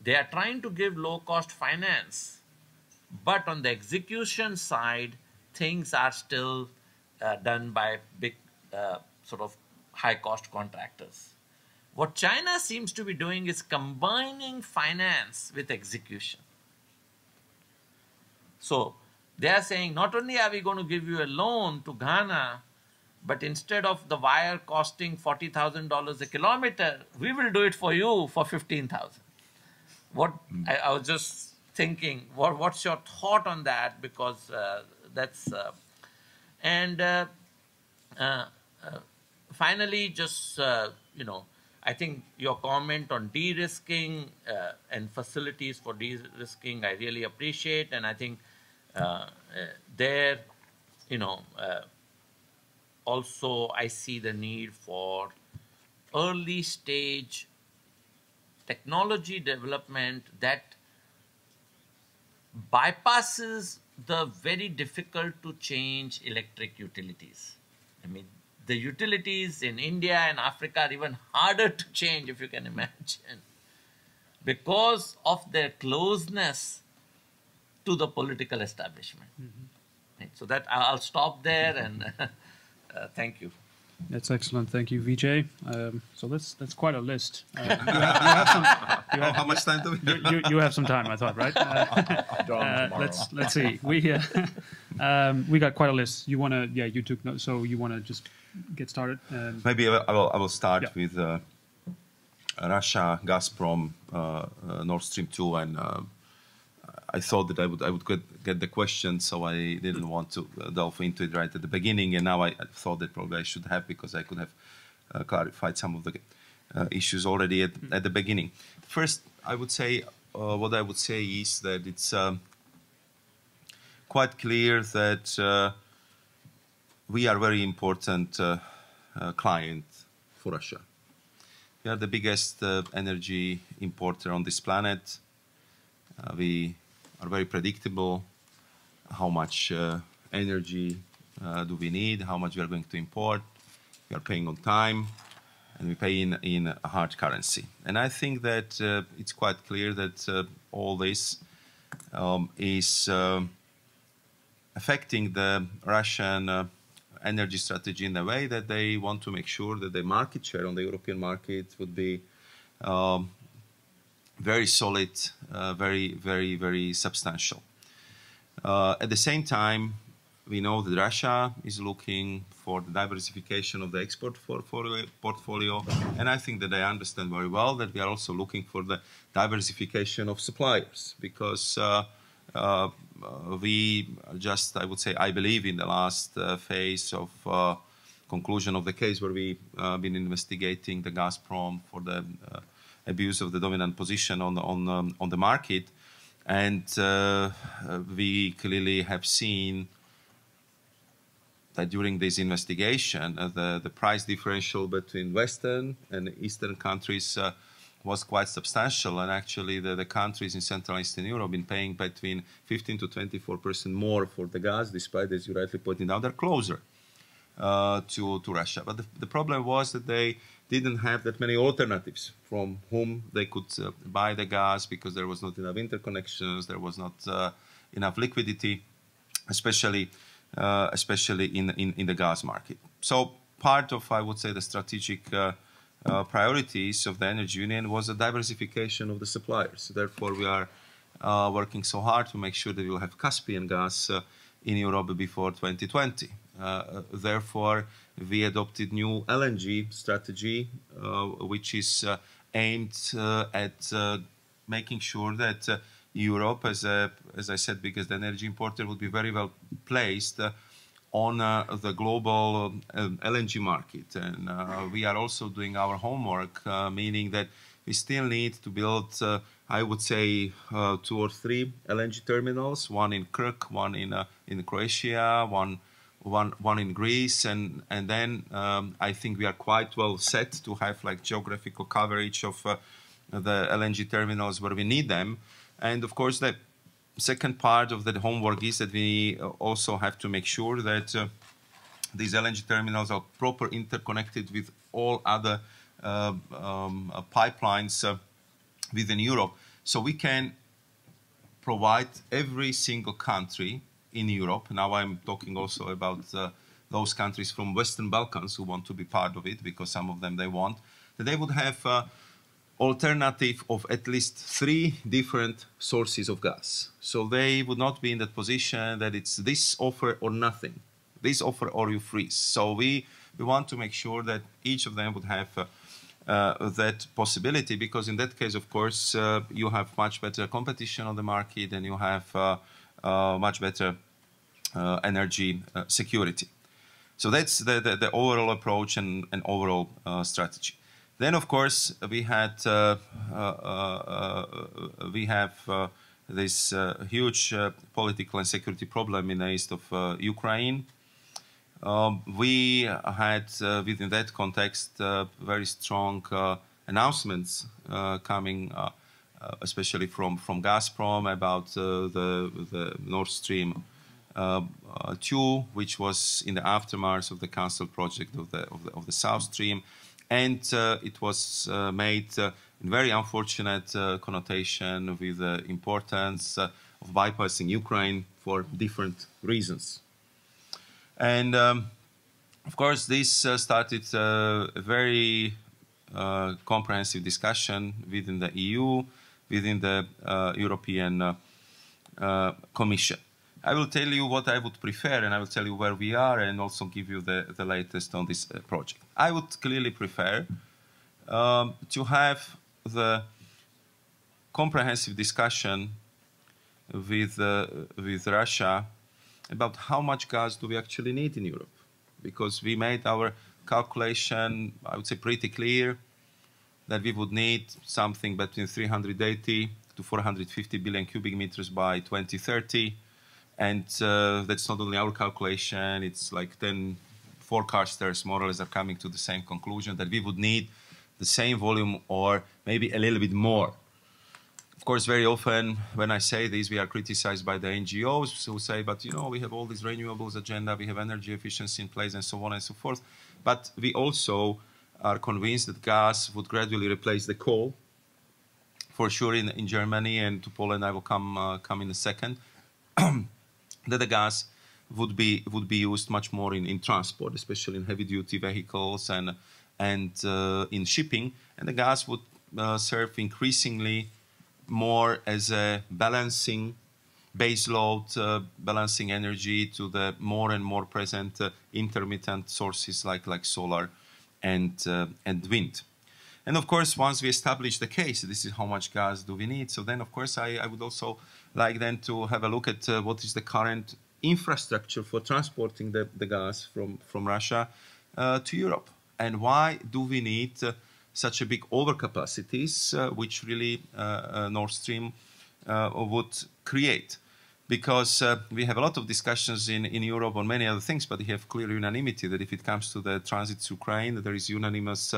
they are trying to give low cost finance, but on the execution side, things are still uh, done by big, uh, sort of high cost contractors. What China seems to be doing is combining finance with execution. So they are saying not only are we going to give you a loan to Ghana, but instead of the wire costing $40,000 a kilometer, we will do it for you for 15,000. What I, I, was just thinking, what, what's your thought on that? Because uh, that's, uh, and uh, uh, uh finally, just, uh, you know, I think your comment on de-risking and facilities for de-risking, I really appreciate, and I think there, you know, also I see the need for early stage technology development that bypasses the very difficult to change electric utilities. I mean, the utilities in India and Africa are even harder to change, if you can imagine, because of their closeness to the political establishment. Mm -hmm. right? So that I'll stop there and Uh, thank you. That's excellent. Thank you, Vijay. Um, so that's that's quite a list. Uh, you, have, you have some, you have, How much time do we? You, you, have some time, I thought, right? Uh, uh let's let's see. We uh, um, we got quite a list. You want to? Yeah, you took notes, so you want to just get started? Um, Maybe I will. I will start yeah. with uh, Russia, Gazprom, Nord Stream two, and I thought that I would I would get, get the question, so I didn't want to uh, delve into it right at the beginning. And now I, I thought that probably I should have because I could have uh, clarified some of the uh, issues already at, at, the beginning. First, I would say uh, what I would say is that it's um, quite clear that uh, we are very important uh, client for Russia. We are the biggest energy importer on this planet. we are very predictable. How much uh, energy uh, do we need? How much we are going to import? We are paying on time, and we pay in in a hard currency. And I think that uh, it's quite clear that all this um, is affecting the Russian energy strategy in a way that they want to make sure that the market share on the European market would be um, very solid, uh, very, very, very substantial. Uh, at the same time, we know that Russia is looking for the diversification of the export portfolio, and I think that they understand very well that we are also looking for the diversification of suppliers because uh, uh, we just, I would say, I believe in the last uh, phase of uh, conclusion of the case where we have been investigating the Gazprom for the abuse of the dominant position on on um, on the market, and uh, we clearly have seen that during this investigation, uh, the the price differential between Western and Eastern countries. Uh, was quite substantial, and actually, the, the countries in Central and Eastern Europe have been paying between 15 to 24 percent more for the gas, despite, as you rightly pointed out, they're closer uh, to to Russia. But the, the problem was that they didn't have that many alternatives from whom they could uh, buy the gas because there was not enough interconnections, there was not uh, enough liquidity, especially uh, especially in, in, in the gas market. So part of I would say the strategic uh, uh, priorities of the energy union was the diversification of the suppliers. Therefore, we are uh, working so hard to make sure that we will have Caspian gas in Europe before 2020. therefore we adopted new LNG strategy, uh, which is uh, aimed uh, at making sure that Europe, as a, as I said, biggest energy importer, would be very well placed on uh, the global um, LNG market. And uh, we are also doing our homework, uh, meaning that we still need to build, I would say, two or three LNG terminals, one in Krk, one in, in Croatia, one one one in Greece, and and then um, I think we are quite well set to have like geographical coverage of uh, the LNG terminals where we need them, and of course the second part of the homework is that we also have to make sure that uh, these LNG terminals are proper interconnected with all other uh, um, uh, pipelines uh, within Europe. So we can provide every single country in Europe. Now I'm talking also about uh, those countries from Western Balkans who want to be part of it because some of them they want that they would have uh, alternative of at least three different sources of gas. So they would not be in that position that it's this offer or nothing, this offer or you freeze. So we we want to make sure that each of them would have. Uh, uh, that possibility because in that case, of course, uh, you have much better competition on the market and you have uh, much better energy uh, security. So that's the, the, the, overall approach and, and overall strategy. Then, of course, we had we have this huge political and security problem in the east of Ukraine. Um, we had, uh, within that context, uh, very strong uh, announcements uh, coming, uh, uh, especially from, from Gazprom, about the, the Nord Stream 2, which was in the aftermath of the cancelled project of the, of the, of the South Stream. And it was made in very unfortunate connotation with the importance of bypassing Ukraine for different reasons. And um, of course, this uh, started uh, a very uh, comprehensive discussion within the EU, within the uh, European uh, uh, Commission. I will tell you what I would prefer, and I will tell you where we are, and also give you the, the latest on this project. I would clearly prefer um, to have the comprehensive discussion with, with Russia about how much gas do we actually need in Europe. Because we made our calculation, I would say pretty clear, that we would need something between 380 to 450 billion cubic meters by 2030. And uh, that's not only our calculation, it's like 10 forecasters more or less are coming to the same conclusion that we would need the same volume or maybe a little bit more Of course, very often when I say this, we are criticized by the NGOs who say, but you know, we have all this renewables agenda, we have energy efficiency in place, and so on and so forth. But we also are convinced that gas would gradually replace the coal. For sure, in, in Germany and to Poland, I will come uh, come in a second. that the gas would be would be used much more in, in transport, especially in heavy duty vehicles and and uh, in shipping, and the gas would uh, serve increasingly more as a balancing base load, uh, balancing energy to the more and more present uh, intermittent sources like, like solar and, uh, and wind. And of course, once we establish the case, this is how much gas do we need. So then, of course, I, I would also like then to have a look at uh, what is the current infrastructure for transporting the, the gas from, from Russia uh, to Europe. And why do we need uh, such a big overcapacities, uh, which really uh, uh, Nord Stream would create. Because we have a lot of discussions in, in Europe on many other things, but we have clear unanimity that if it comes to the transit to Ukraine, there is unanimous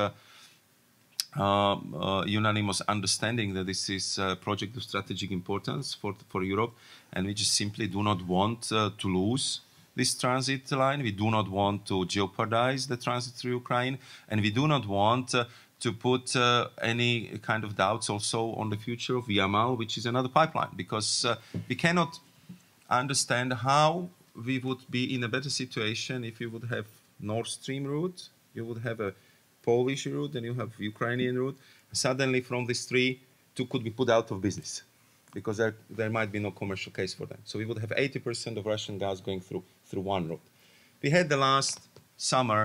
uh, uh, unanimous understanding that this is a project of strategic importance for, for Europe, and we just simply do not want uh, to lose this transit line. We do not want to jeopardize the transit through Ukraine, and we do not want to put uh, any kind of doubts also on the future of Yamal, which is another pipeline, because uh, we cannot understand how we would be in a better situation if you would have Nord Stream route, you would have a Polish route, and you have Ukrainian route. Suddenly, from these three, two could be put out of business because there, there might be no commercial case for them. So we would have 80% of Russian gas going through through one route. We had the last summer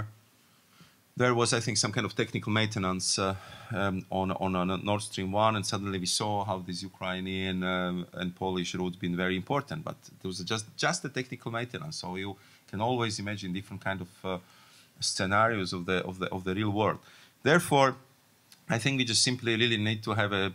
there was, I think, some kind of technical maintenance uh, um, on, on, on Nord Stream 1, and suddenly we saw how this Ukrainian um, and Polish route been very important, but it was just, just a technical maintenance. So you can always imagine different kind of uh, scenarios of the, of, the, of the real world. Therefore, I think we just simply really need to have a,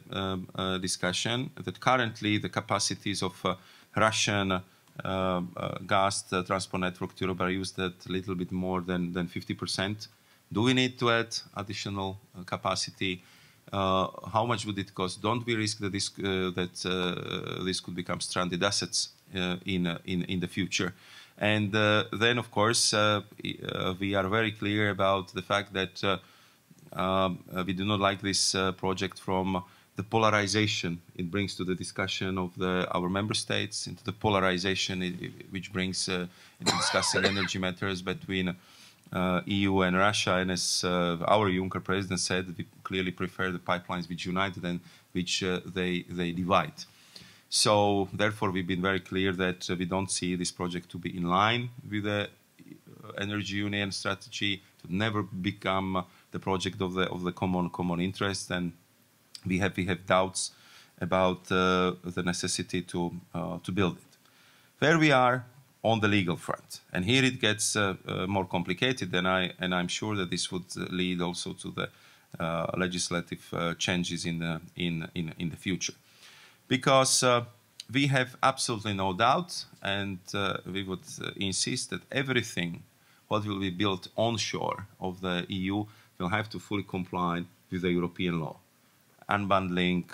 a discussion that currently the capacities of uh, Russian uh, uh, gas transport network to Europe are used at a little bit more than, than 50 percent do we need to add additional uh, capacity? Uh, how much would it cost? Don't we risk that this, uh, that, this could become stranded assets in, in, in the future? And uh, then, of course, uh, uh, we are very clear about the fact that uh, um, we do not like this project from the polarization it brings to the discussion of the, our member states, into the polarization it, it, which brings into discussing energy matters between uh, EU and Russia. And as uh, our Juncker president said, we clearly prefer the pipelines which unite than which uh, they, they divide. So therefore, we've been very clear that we don't see this project to be in line with the energy union strategy, to never become the project of the of the common common interest, and we have we have doubts about uh, the necessity to uh, to build it. there we are on the legal front. And here it gets uh, uh, more complicated, and, I, and I'm sure that this would uh, lead also to the uh, legislative uh, changes in the, in, in, in the future. Because uh, we have absolutely no doubt, and we would insist that everything what will be built onshore of the EU will have to fully comply with the European law. Unbundling,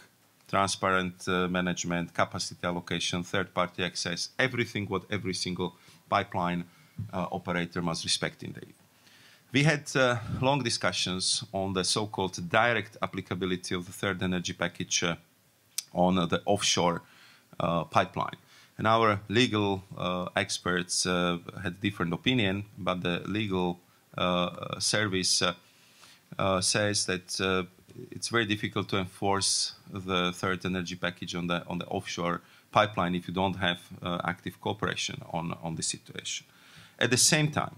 transparent uh, management, capacity allocation, third-party access, everything what every single pipeline uh, operator must respect in the EU. We had uh, long discussions on the so-called direct applicability of the third energy package uh, on the offshore uh, pipeline. And our legal uh, experts had different opinion, but the legal service says that it's very difficult to enforce the third energy package on the on the offshore pipeline if you don't have uh, active cooperation on on the situation. At the same time,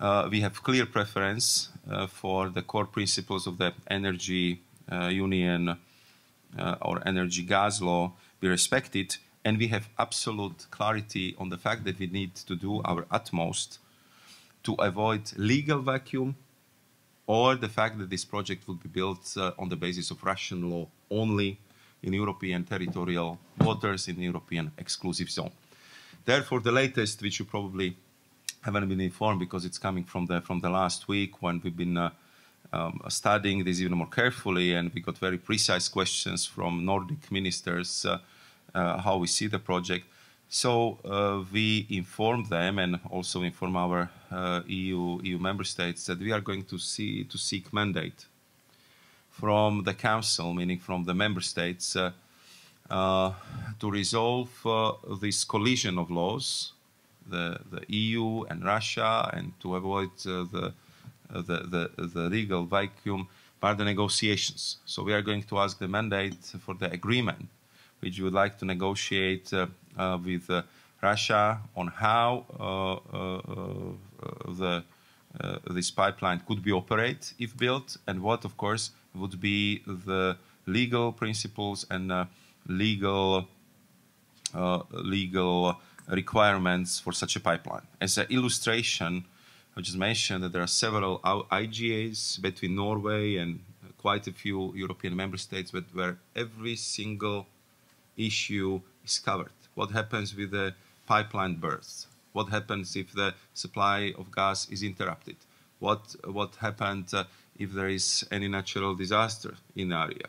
uh, we have clear preference uh, for the core principles of the energy uh, union uh, or energy gas law be respected, and we have absolute clarity on the fact that we need to do our utmost to avoid legal vacuum or the fact that this project will be built uh, on the basis of Russian law only in European territorial waters in European exclusive zone. Therefore, the latest, which you probably haven't been informed because it's coming from the from the last week when we've been uh, um, studying this even more carefully, and we got very precise questions from Nordic ministers uh, uh, how we see the project. So uh, we inform them and also inform our uh, EU EU member states that we are going to see to seek mandate from the Council, meaning from the member states, uh, uh to resolve this collision of laws, the the EU and Russia, and to avoid the, the, the the legal vacuum by the negotiations. So we are going to ask the mandate for the agreement, which we would like to negotiate uh, with uh, Russia on how uh, the this pipeline could be operated if built, and what, of course, would be the legal principles and legal legal requirements for such a pipeline. As an illustration, I just mentioned that there are several IGAs between Norway and quite a few European member states, but where every single issue is covered. What happens with the pipeline bursts, what happens if the supply of gas is interrupted, what, what happens uh, if there is any natural disaster in the area,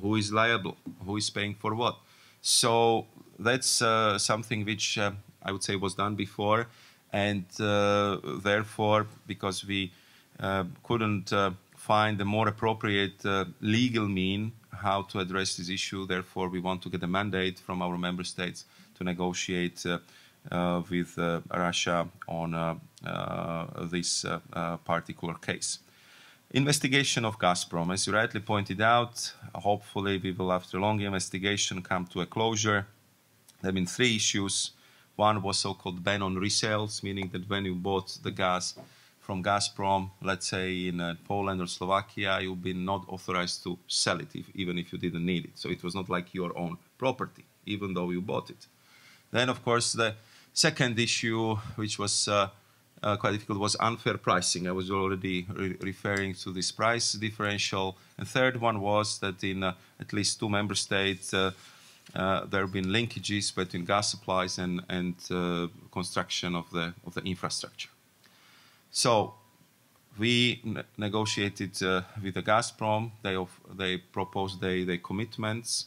who is liable, who is paying for what. So that's uh, something which uh, I would say was done before, and uh, therefore, because we uh, couldn't uh, find a more appropriate uh, legal mean how to address this issue, therefore we want to get a mandate from our member states to negotiate uh, uh, with Russia on this particular case. Investigation of Gazprom, as you rightly pointed out, hopefully we will, after a long investigation, come to a closure. There have been three issues. One was so-called ban on resales, meaning that when you bought the gas from Gazprom, let's say in uh, Poland or Slovakia, you've been not authorized to sell it, if, even if you didn't need it. So it was not like your own property, even though you bought it. Then, of course, the second issue, which was uh, uh, quite difficult, was unfair pricing. I was already re referring to this price differential. And third one was that in uh, at least two member states, uh, uh, there have been linkages between gas supplies and, and uh, construction of the, of the infrastructure. So we ne negotiated with the Gazprom. They, they proposed their, their commitments,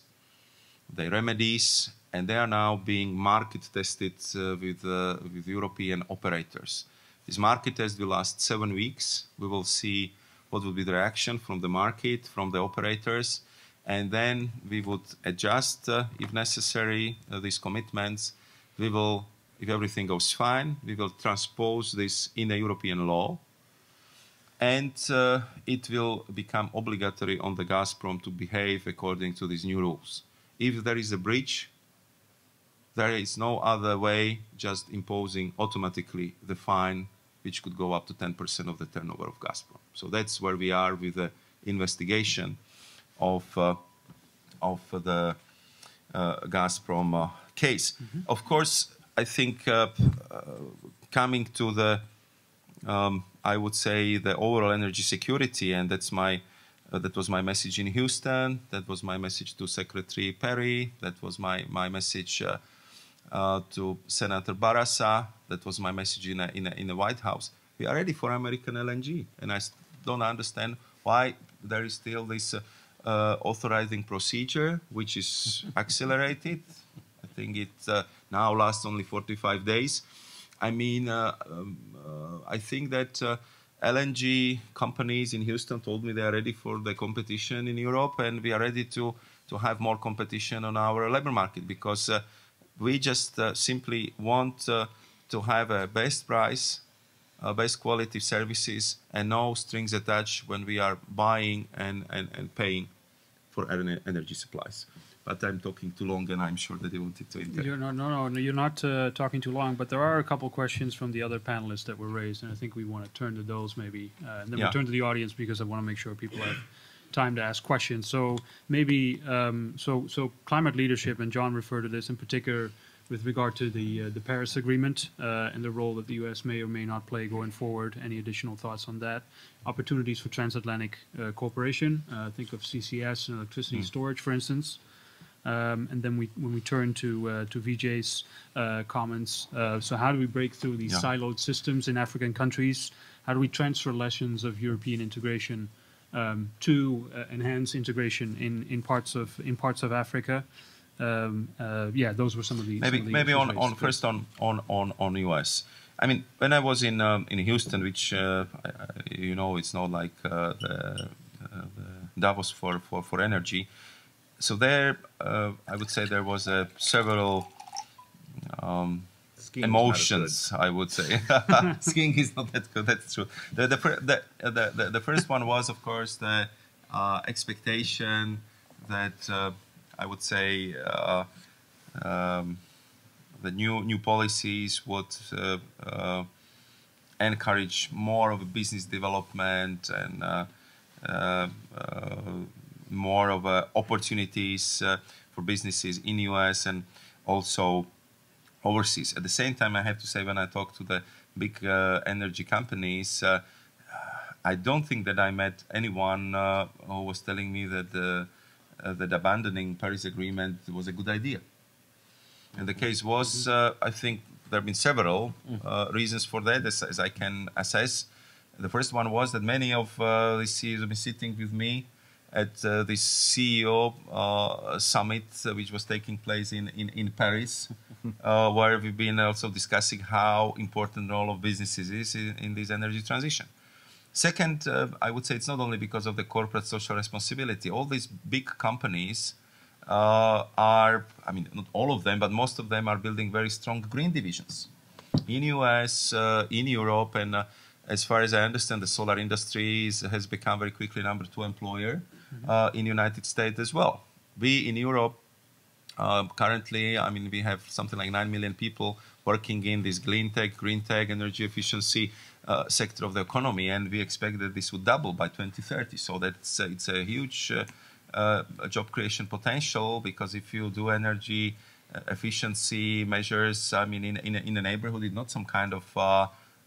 their remedies, and they are now being market tested uh, with, uh, with European operators. This market test will last seven weeks. We will see what will be the reaction from the market, from the operators, and then we would adjust, uh, if necessary, uh, these commitments. We will, if everything goes fine, we will transpose this in a European law, and uh, it will become obligatory on the Gazprom to behave according to these new rules. If there is a breach, there is no other way just imposing automatically the fine, which could go up to 10% of the turnover of Gazprom. So that's where we are with the investigation of, uh, of the uh, Gazprom uh, case. Mm-hmm. Of course, I think uh, uh, coming to the um, I would say the overall energy security, and that's my uh, that was my message in Houston. That was my message to Secretary Perry. That was my my message uh, uh, to Senator Barrasso. That was my message in a, in, a, in the White House. We are ready for American LNG, and I don't understand why there is still this uh, authorizing procedure, which is accelerated. I think it uh, now lasts only 45 days. I mean, uh, um, uh, I think that uh, LNG companies in Houston told me they are ready for the competition in Europe, and we are ready to to have more competition on our labor market because we just simply want to have a best price, uh, best quality services, and no strings attached when we are buying and, and, and paying for energy supplies but I'm talking too long, and I'm sure that they wanted to interrupt. You're no, no, no, you're not uh, talking too long, but there are a couple questions from the other panelists that were raised, and I think we want to turn to those maybe, uh, and then yeah. we'll turn to the audience because I want to make sure people have time to ask questions. So maybe, um, so so climate leadership, and John referred to this in particular with regard to the uh, the Paris Agreement uh, and the role that the U.S. may or may not play going forward. Any additional thoughts on that? Opportunities for transatlantic uh, cooperation. Uh, think of CCS and electricity mm. storage, for instance. Um, and then we, when we turn to uh, to Vijay's uh, comments, uh, so how do we break through these yeah. siloed systems in African countries? How do we transfer lessons of European integration um, to uh, enhance integration in, in parts of in parts of Africa? Um, uh, yeah, those were some of the maybe of the maybe on, on first on on on on US. I mean, when I was in um, in Houston, which uh, you know, it's not like the, the Davos for, for, for energy so there, uh, I would say there was a several um, emotions. I would say skiing is not that good. That's true. The the, the the, the, the first one was, of course, the uh, expectation that uh, I would say uh, um, the new new policies would uh, uh, encourage more of a business development and more of uh, opportunities uh, for businesses in US and also overseas. At the same time, I have to say when I talk to the big uh, energy companies, I don't think that I met anyone who was telling me that the, that abandoning Paris Agreement was a good idea. And the case was, uh, I think there have been several uh, reasons for that, as, as, I can assess. The first one was that many of uh, the CEOs have been sitting with me at uh, the CEO uh, summit, uh, which was taking place in, in, in Paris, uh, where we've been also discussing how important the role of businesses is in, in this energy transition. Second, uh, I would say it's not only because of the corporate social responsibility. All these big companies uh, are, I mean, not all of them, but most of them are building very strong green divisions in US, in Europe, and as far as I understand, the solar industry is, has become very quickly number two employer mm-hmm. uh, in the United States as well. We in Europe uh, currently, I mean, we have something like nine million people working in this green tech, green tech, energy efficiency uh, sector of the economy, and we expect that this would double by 2030. So that's uh, it's a huge uh, uh, job creation potential because if you do energy efficiency measures, I mean, in in a, in a neighborhood, it's not some kind of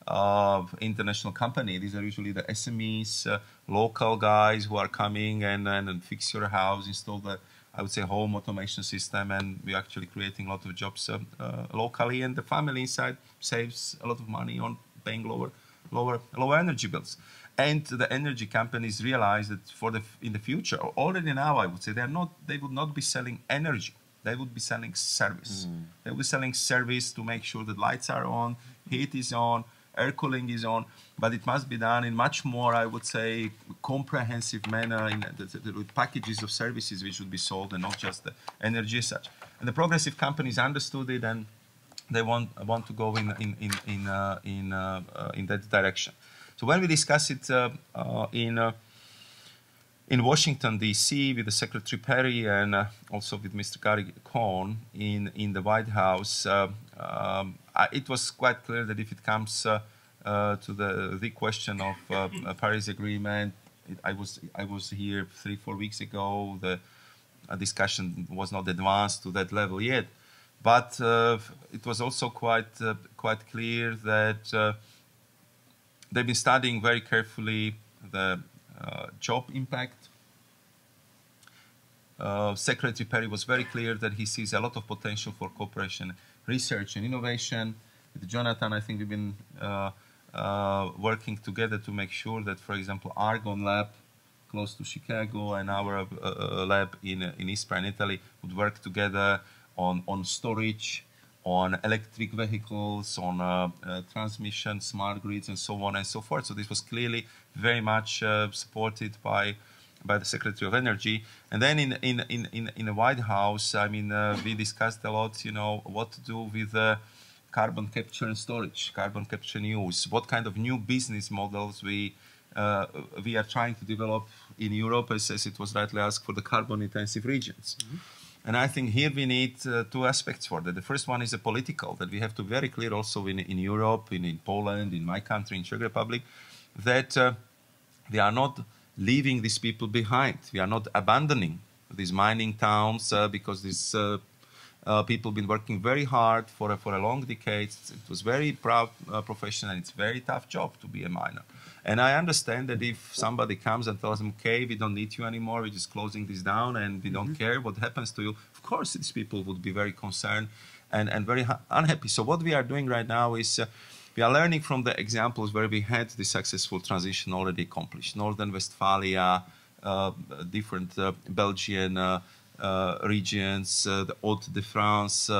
of international company. These are usually the SMEs, uh, local guys who are coming and, and, and, fix your house, install the, I would say, home automation system, and we're actually creating a lot of jobs uh, uh, locally. And the family inside saves a lot of money on paying lower, lower, lower energy bills. And the energy companies realize that for the in the future, already now, I would say, they're not, they would not be selling energy. They would be selling service. Mm. They would be selling service to make sure that lights are on, heat is on, air cooling is on, but it must be done in much more, I would say, comprehensive manner in the, the, with packages of services which would be sold and not just the energy as such. And the progressive companies understood it and they want want to go in in in in uh, in, uh, uh, in that direction. So when we discuss it uh, uh, in uh, in Washington D.C. with the Secretary Perry and also with Mr. Gary Cohn in in the White House, um, I, it was quite clear that if it comes to the the question of Paris Agreement, it, I was I was here three four weeks ago. The discussion was not advanced to that level yet but uh, it was also quite uh, quite clear that uh, they've been studying very carefully the job impact. Secretary Perry was very clear that he sees a lot of potential for cooperation, research, and innovation. With Jonathan, I think we've been working together to make sure that, for example, Argonne Lab close to Chicago and our uh, lab in, in Ispra in Italy would work together on, on storage, on electric vehicles, on uh, uh, transmission, smart grids, and so on and so forth. So this was clearly very much uh, supported by by the Secretary of Energy. And then in in in in, in the White House, I mean, uh, we discussed a lot, you know, what to do with uh, carbon capture and storage, carbon capture use, what kind of new business models we uh, we are trying to develop in Europe, as, as it was rightly asked, for the carbon-intensive regions. Mm-hmm. And I think here we need uh, two aspects for that. The first one is a political, that we have to be very clear also in, in Europe, in, in Poland, in my country, in Czech Republic, that uh, we are not leaving these people behind. We are not abandoning these mining towns uh, because these uh, uh, people have been working very hard for, for a long decades. It was very proud uh, profession and it's a very tough job to be a miner. And I understand that if somebody comes and tells them, okay, we don't need you anymore, we're just closing this down and we don't mm-hmm. care what happens to you, of course these people would be very concerned and, and very ha- unhappy. So what we are doing right now is uh, we are learning from the examples where we had the successful transition already accomplished. Northern Westphalia, uh, different uh, Belgian uh, uh, regions, uh, the Hauts-de-France,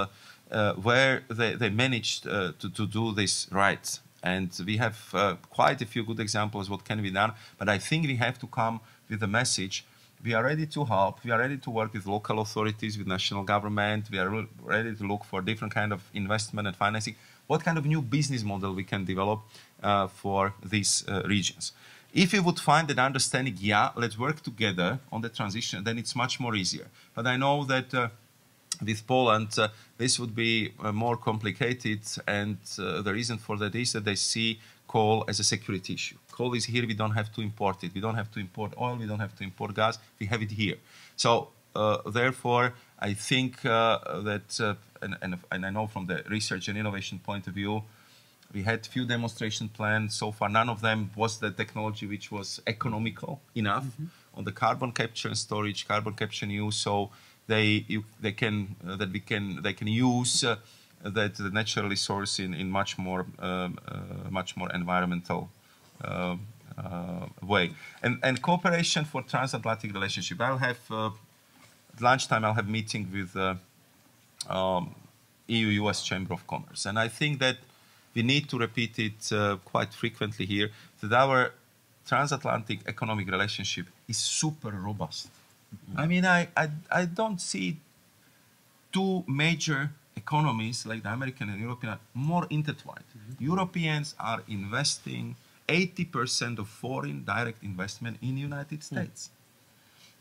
where they, they managed to, to do this right and we have uh, quite a few good examples what can be done. But I think we have to come with a message. We are ready to help. We are ready to work with local authorities, with national government. We are ready to look for different kind of investment and financing. What kind of new business model we can develop uh, for these uh, regions? If we would find that understanding, yeah, let's work together on the transition, then it's much more easier. But I know that uh, with Poland, uh, this would be uh, more complicated, and uh, the reason for that is that they see coal as a security issue. Coal is here; we don't have to import it. We don't have to import oil. We don't have to import gas. We have it here. So, therefore, I think that, and, and, and I know from the research and innovation point of view, we had few demonstration plans so far none of them was the technology which was economical enough mm-hmm. on the carbon capture and storage carbon capture and use so they you, they can uh, that we can they can use uh, that the natural resource in in much more um, uh, much more environmental uh, uh, way and and cooperation for transatlantic relationship. I'll have at lunchtime. I'll have meeting with um, EU-US Chamber of Commerce, and I think that we need to repeat it quite frequently here that our transatlantic economic relationship is super robust I mean, I, I, I don't see two major economies like the American and European are more intertwined. Mm-hmm. Europeans are investing 80% of foreign direct investment in the United hmm. States. Mm.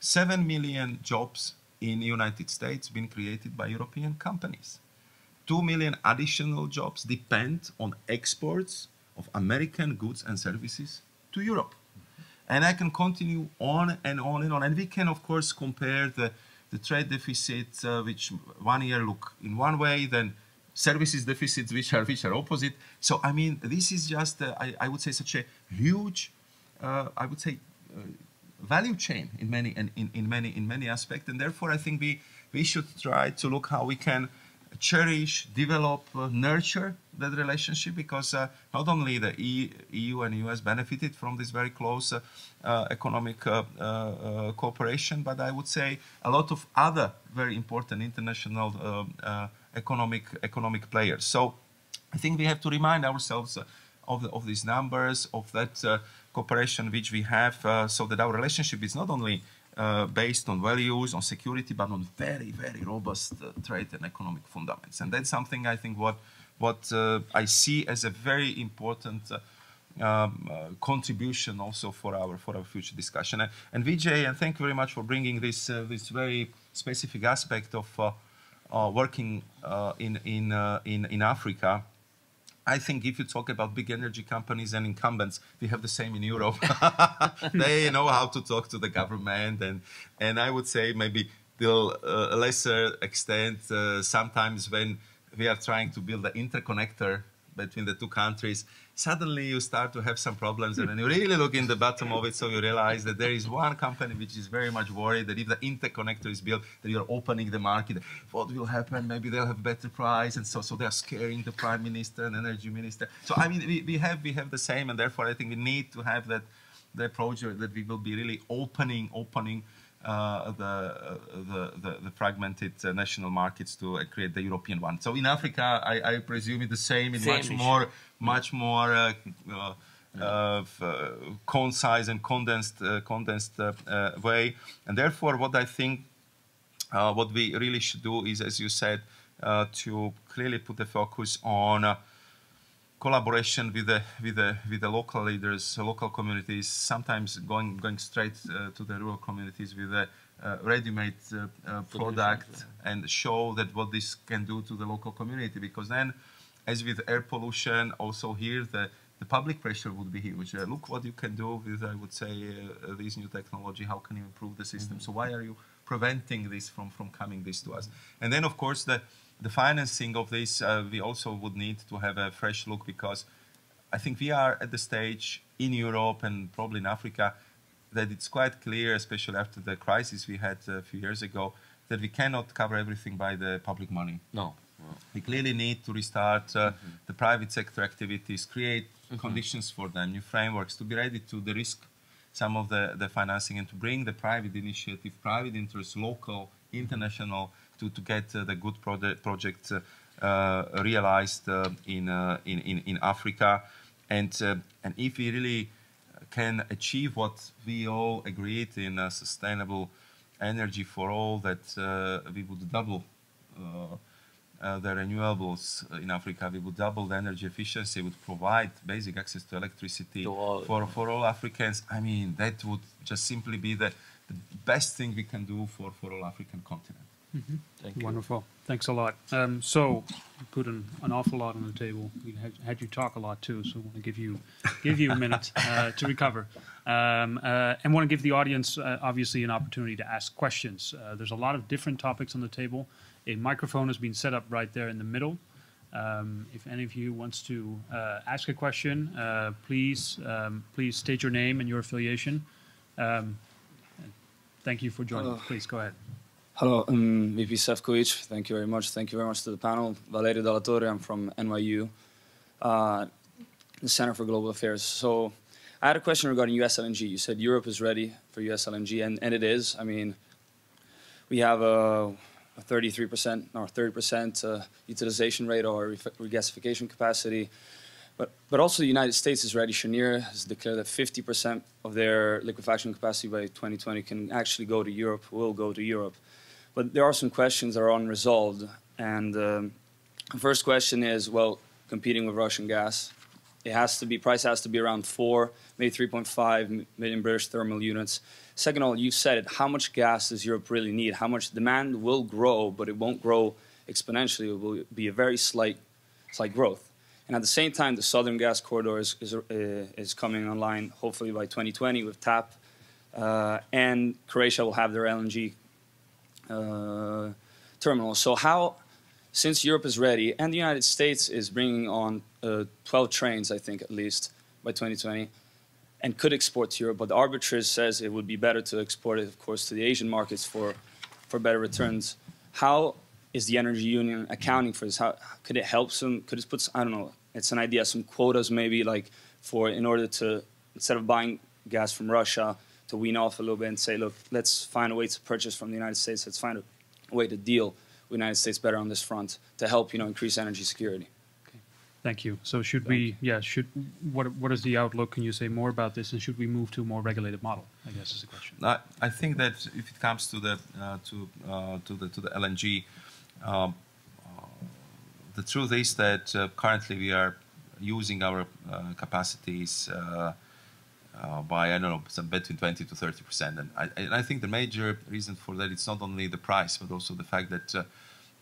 7 million jobs in the United States been created by European companies. 2 million additional jobs depend on exports of American goods and services to Europe. And I can continue on and on and on. And we can, of course, compare the, the trade deficit, uh, which one year look in one way, then services deficits, which are which are opposite. So I mean, this is just, uh, I, I would say, such a huge, uh, I would say, uh, value chain in many in, in many in many aspects. And therefore, I think we we should try to look how we can cherish, develop, uh, nurture that relationship because uh, not only the EU and US benefited from this very close uh, uh, economic uh, uh, cooperation, but I would say a lot of other very important international economic economic players. So I think we have to remind ourselves of, the, of these numbers, of that cooperation which we have, so that our relationship is not only uh, based on values, on security, but on very, very robust uh, trade and economic fundamentals. And that's something I think what what uh, I see as a very important uh, um, uh, contribution also for our for our future discussion. And, and Vijay, and thank you very much for bringing this this very specific aspect of working in in in in Africa. I think if you talk about big energy companies and incumbents, we have the same in Europe. they know how to talk to the government, and and I would say maybe to uh, a lesser extent, uh, sometimes when we are trying to build an interconnector between the two countries, suddenly you start to have some problems. And when you really look in the bottom of it, so you realize that there is one company which is very much worried that if the interconnector is built, that you're opening the market. What will happen? Maybe they'll have better price, and so so they're scaring the prime minister and energy minister. So I mean, we, we have we have the same, and therefore I think we need to have that the approach that we will be really opening opening uh, the, uh, the, the, the, fragmented uh, national markets to create the European one. So in Africa, I, I presume it's the same in same much issue. more, much more uh, concise and condensed, uh, condensed uh, way. And therefore, what I think, what we really should do is, as you said, to clearly put the focus on collaboration with the with the with the local leaders, local communities. Sometimes going going straight uh, to the rural communities with a uh, ready-made uh, uh product and show that what this can do to the local community. Because then, as with air pollution, also here the the public pressure would be huge. Uh, look what you can do with, I would say, uh, this new technology. How can you improve the system? Mm -hmm. So why are you preventing this from from coming this to us? And then, of course, the the financing of this, uh, we also would need to have a fresh look because I think we are at the stage in Europe and probably in Africa that it's quite clear, especially after the crisis we had a few years ago, that we cannot cover everything by the public money. No. We clearly need to restart uh, mm-hmm. the private sector activities, create mm-hmm. conditions for them, new frameworks to be ready to the risk some of the, the financing and to bring the private initiative, private interest, local, international to, to get uh, the good project, project uh, realized uh, in, in, in, in Africa. And, and if we really can achieve what we all agreed in sustainable energy for all, that we would double uh, the renewables in Africa, we would double the energy efficiency, would provide basic access to electricity to all, for, for all Africans. I mean, that would just simply be the, the best thing we can do for, for all African continent. Mm-hmm. Thank you. Wonderful. Thanks a lot. Um, so, you put an, an awful lot on the table. We had, had you talk a lot too, so I want to give you give you a minute uh, to recover, um, uh, and want to give the audience uh, obviously an opportunity to ask questions. Uh, there's a lot of different topics on the table. A microphone has been set up right there in the middle. Um, if any of you wants to uh, ask a question, uh, please um, please state your name and your affiliation. Um, thank you for joining. Please go ahead. Hello, I'm VP Sefcovic. Thank you very much. Thank you very much to the panel. Valerio Dalla Torre, I'm from NYU, uh, the Center for Global Affairs. So I had a question regarding US LNG. You said Europe is ready for US LNG, and, and it is. I mean, we have a, a 33% or 30% uh, utilization rate or regasification capacity. But, but also the United States is ready. Cheniere has declared that 50% of their liquefaction capacity by 2020 can actually go to Europe, will go to Europe. But there are some questions that are unresolved. And um, the first question is, well, competing with Russian gas, it has to be, price has to be around 4, maybe 3.5 million British thermal units. Second of all, you said it, how much gas does Europe really need? How much demand will grow, but it won't grow exponentially. It will be a very slight, slight growth. And at the same time, the Southern Gas Corridor is, is, uh, is coming online, hopefully by 2020 with TAP. Uh, and Croatia will have their LNG uh. So how, since Europe is ready and the United States is bringing on uh, 12 trains, I think at least by 2020, and could export to Europe, but the arbitrage says it would be better to export it, of course, to the Asian markets for, for better returns. How is the energy union accounting for this? How could it help some? Could it put? Some, I don't know. It's an idea. Some quotas maybe like for in order to instead of buying gas from Russia to wean off a little bit and say, look, let's find a way to purchase from the United States. Let's find a way to deal with the United States better on this front to help you know increase energy security. Thank you. So should we, yeah, should, what, what is the outlook? Can you say more about this? And should we move to a more regulated model? I guess is the question. I, I think that if it comes to the uh, to uh, to the to the LNG, um, uh, the truth is that uh, currently we are using our uh, capacities uh, by I don't know some between 20 to 30 percent, and I, and I think the major reason for that it's not only the price but also the fact that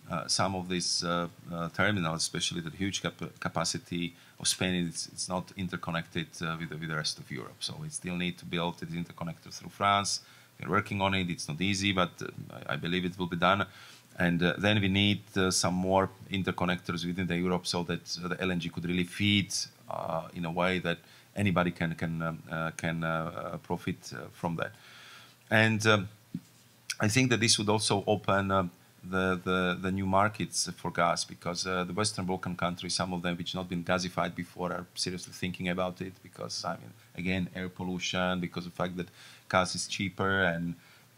uh, some of these uh, uh, terminals, especially the huge cap capacity of Spain, it's, it's not interconnected with, with the rest of Europe. So we still need to build this interconnector through France. We're working on it. It's not easy, but I, I believe it will be done. And uh, then we need uh, some more interconnectors within the Europe so that uh, the LNG could really feed in a way that anybody can can um, can profit from that. And um, I think that this would also open um, the, the, the new markets for gas because uh, the Western Balkan countries, some of them which not been gasified before, are seriously thinking about it because I mean, again, air pollution, because of the fact that gas is cheaper and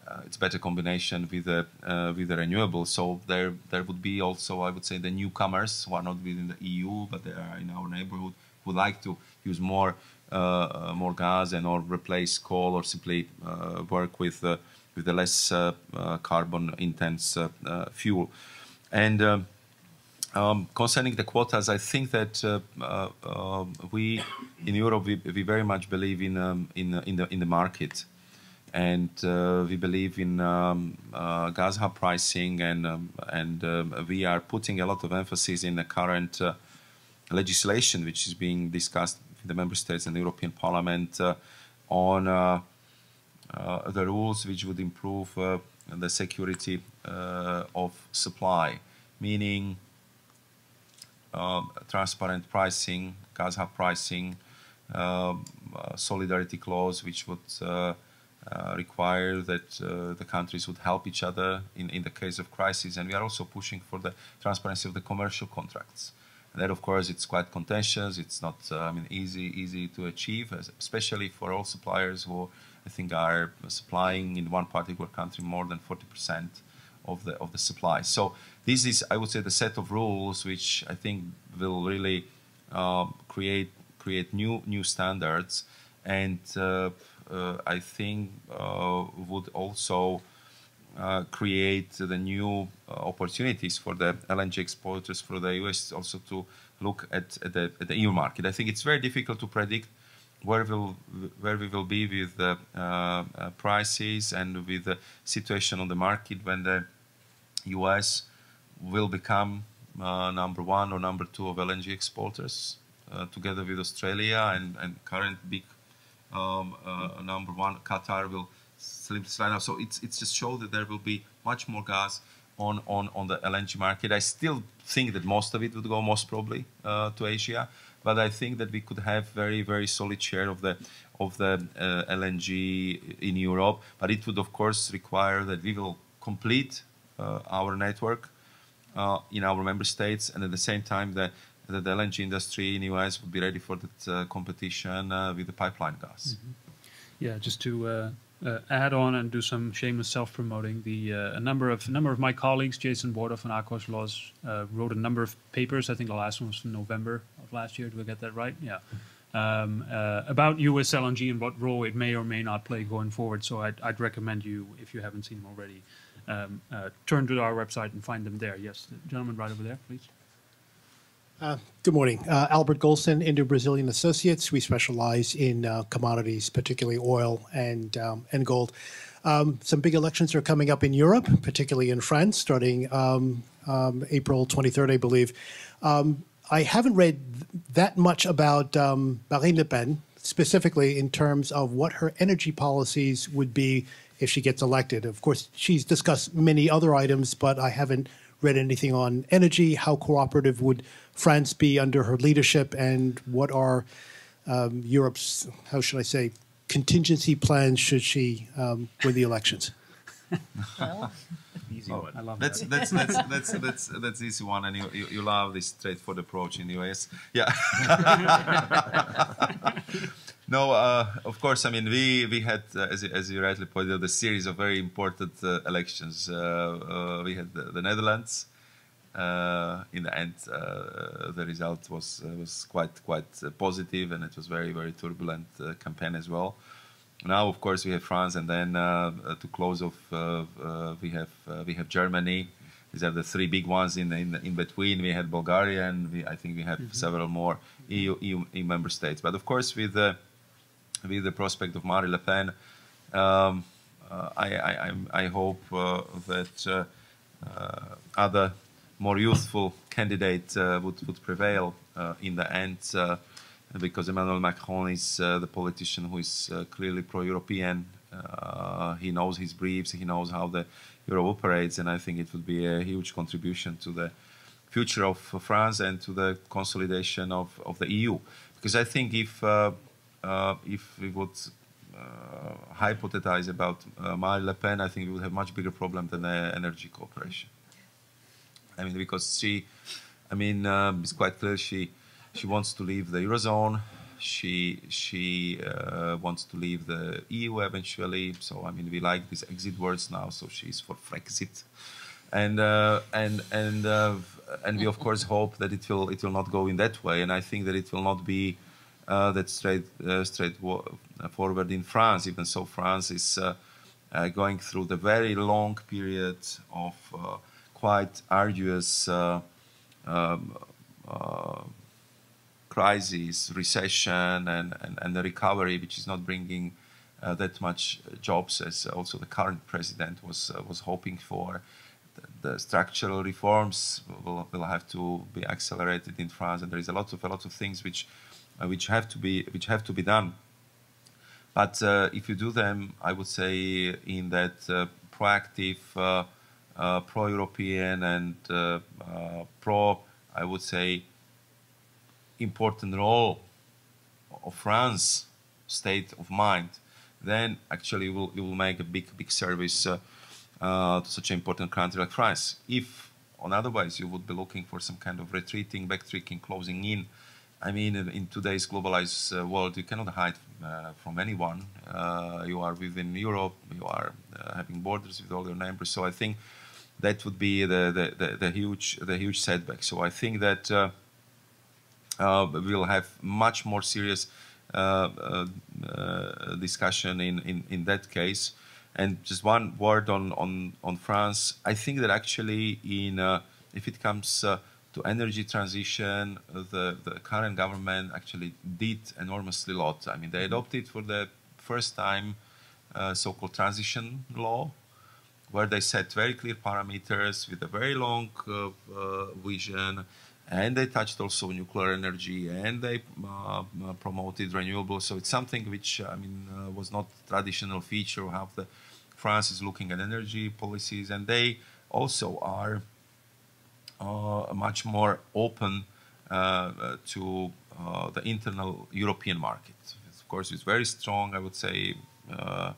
uh, it's better combination with the uh, with the renewable. So there there would be also, I would say, the newcomers who are not within the EU but they are in our neighborhood who like to use more uh, uh, more gas and or replace coal or simply uh, work with with a less uh, uh, carbon intense uh, fuel. And um, concerning the quotas, I think that we in Europe we, we, very much believe in um, in in the in the market and uh, we believe in um, uh, gas hub pricing, and um, and um, we are putting a lot of emphasis in the current uh, legislation, which is being discussed in the member states and the European Parliament on uh, the rules which would improve uh, the security uh, of supply, meaning transparent pricing, gas hub pricing, um, solidarity clause, which would uh, require that uh, the countries would help each other in, in the case of crisis. And we are also pushing for the transparency of the commercial contracts. That, of course, it's quite contentious. It's not, uh, I mean, easy easy to achieve, especially for all suppliers who I think are supplying in one particular country more than 40% of the of the supply. So this is, I would say, the set of rules which I think will really uh, create create new new standards, and uh, uh, I think uh, would also uh, create the new uh, opportunities for the LNG exporters for the US also to look at, at, the, at the EU market. I think it's very difficult to predict where will where we will be with the uh, uh, prices and with the situation on the market when the U.S. will become number one or number two of LNG exporters, together with Australia and, and current big um, uh, number one Qatar will slip slide out. So it's it's just show that there will be much more gas on on on the LNG market. I still think that most of it would go most probably uh, to Asia but I think that we could have very very solid share of the of the uh, LNG in Europe. But it would of course require that we will complete uh, our network uh, in our member states, and at the same time that the, the LNG industry in the US would be ready for that uh, competition uh, with the pipeline gas. Mm -hmm. Yeah, just to uh, add on and do some shameless self-promoting. The uh, a number of a number of my colleagues, Jason Bordoff and Akos Losz, uh, wrote a number of papers. I think the last one was from November of last year. Do I get that right? Yeah. Um, uh, about US LNG and what role it may or may not play going forward. So I'd, I'd recommend you, if you haven't seen them already, um, uh, turn to our website and find them there. Yes, the gentleman right over there, please. Uh, good morning. Uh, Albert Golson, Indo-Brazilian Associates. We specialize in uh, commodities, particularly oil and, um, and gold. Um, some big elections are coming up in Europe, particularly in France, starting um, April 23rd, I believe. I haven't read that much about Marine Le Pen, specifically in terms of what her energy policies would be if she gets elected. Of course, she's discussed many other items, but I haven't read anything on energy. How cooperative would France be under her leadership, and what are um, Europe's, how should I say, contingency plans should she um, win the elections? Well, Easy Oh, one. I love That's that. that's that's that's that's that's easy one, and you, you, you love this straightforward approach in the US. Yeah. no, uh, of course. I mean, we we had, uh, as you- as you rightly pointed out, a series of very important uh, elections. Uh, uh, we had the, the Netherlands. Uh, in the end, uh, the result was uh, was quite quite uh, positive, and it was very very turbulent uh, campaign as well. Now, of course, we have France, and then uh, uh, to close off, uh, uh, we have uh, we have Germany. These are the three big ones. In in, in between, we had Bulgaria, and we, I think we have several more EU, EU, EU member states. But of course, with the with the prospect of Marine Le Pen, um, uh, I, I, I hope uh, that uh, uh, other more youthful candidate uh, would, would prevail uh, in the end uh, because Emmanuel Macron is the politician who is clearly pro-European. He knows his briefs, he knows how the euro operates, and I think it would be a huge contribution to the future of France and to the consolidation of, of the EU. Because I think if uh, uh, if we would uh, hypothesize about uh, Marine Le Pen, I think we would have much bigger problem than the energy cooperation. I mean, because she, I mean, um, it's quite clear she she wants to leave the eurozone. She she uh, wants to leave the EU eventually. So I mean, we like these exit words now. So she's for Frexit, and uh, and and uh, and we of course hope that it will it will not go in that way. And I think that it will not be uh, that straight uh, straight forward in France. Even so, France is uh, uh, going through the very long period of uh, quite arduous uh, um, uh, crisis, recession, and, and, and the recovery, which is not bringing uh, that much jobs as also the current president was uh, was hoping for. The, the structural reforms will, will have to be accelerated in France, and there is a lot of a lot of things which uh, which have to be which have to be done. But uh, if you do them, I would say in that proactive, pro-European and uh, uh, pro, I would say, important role of France state of mind, then actually you will, you will make a big, big service uh, uh, to such an important country like France. If on otherwise you would be looking for some kind of retreating, backtracking, closing in, I mean, in, today's globalized uh, world, you cannot hide uh, from anyone. Uh, you are within Europe, you are uh, having borders with all your neighbors. So I think that would be the, the, the, the huge the huge setback. So I think that uh, uh, we'll have much more serious uh, uh, uh, discussion in, in, in that case. And just one word on, on, on France. I think that actually, in uh, if it comes to energy transition, the, the current government actually did enormously lot. I mean, they adopted for the first time so-called transition law, where they set very clear parameters with a very long uh, uh, vision, and they touched also nuclear energy, and they uh, promoted renewables. So it's something which I mean was not traditional feature of how the France is looking at energy policies, and they also are much more open to the internal European market. Of course, it's very strong, I would say, uh,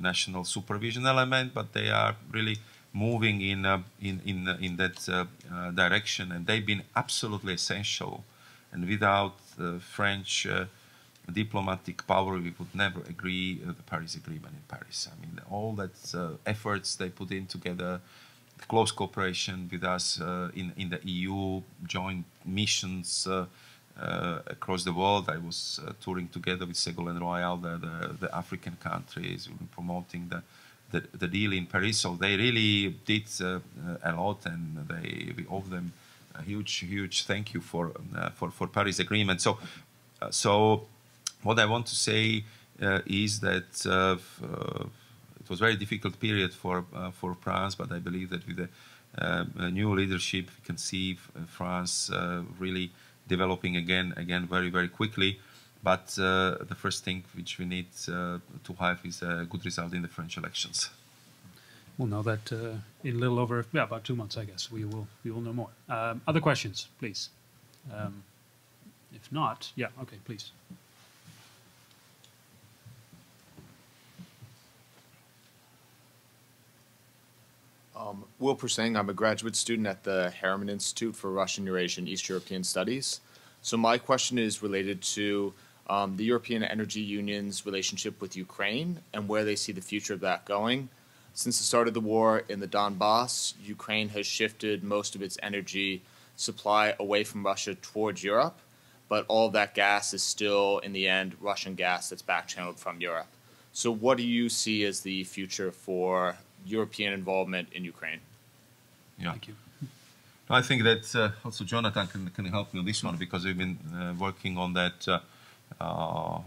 national supervision element, but they are really moving in uh, in in in that uh, uh, direction, and they've been absolutely essential. And without uh, French uh, diplomatic power, we would never agree uh, the Paris Agreement in Paris. I mean, all that uh, efforts they put in together, close cooperation with us uh, in in the EU, joint missions. Uh, uh, across the world, I was uh, touring together with Ségolène Royal, the, the, the African countries, promoting the, the, the deal in Paris. So they really did uh, a lot, and they we owe them a huge, huge thank you for uh, for for Paris Agreement. So, uh, so what I want to say uh, is that uh, uh, it was a very difficult period for uh, for France, but I believe that with the uh, uh, new leadership, we can see France uh, really developing again, again very very quickly. But uh, the first thing which we need uh, to have is a good result in the French elections. We'll know that uh, in a little over, yeah, about two months, I guess. We will, we will know more. Um, other questions, please? Um, if not, yeah, okay, please. Um, Will I'm a graduate student at the Harriman Institute for Russian, Eurasian, East European Studies. So my question is related to um, the European Energy Union's relationship with Ukraine and where they see the future of that going. Since the start of the war in the Donbass, Ukraine has shifted most of its energy supply away from Russia towards Europe, but all of that gas is still, in the end, Russian gas that's back channeled from Europe. So, what do you see as the future for European involvement in Ukraine? Yeah. Thank you. I think that uh, also Jonathan can, can help me on this one because we've been uh, working on that uh, uh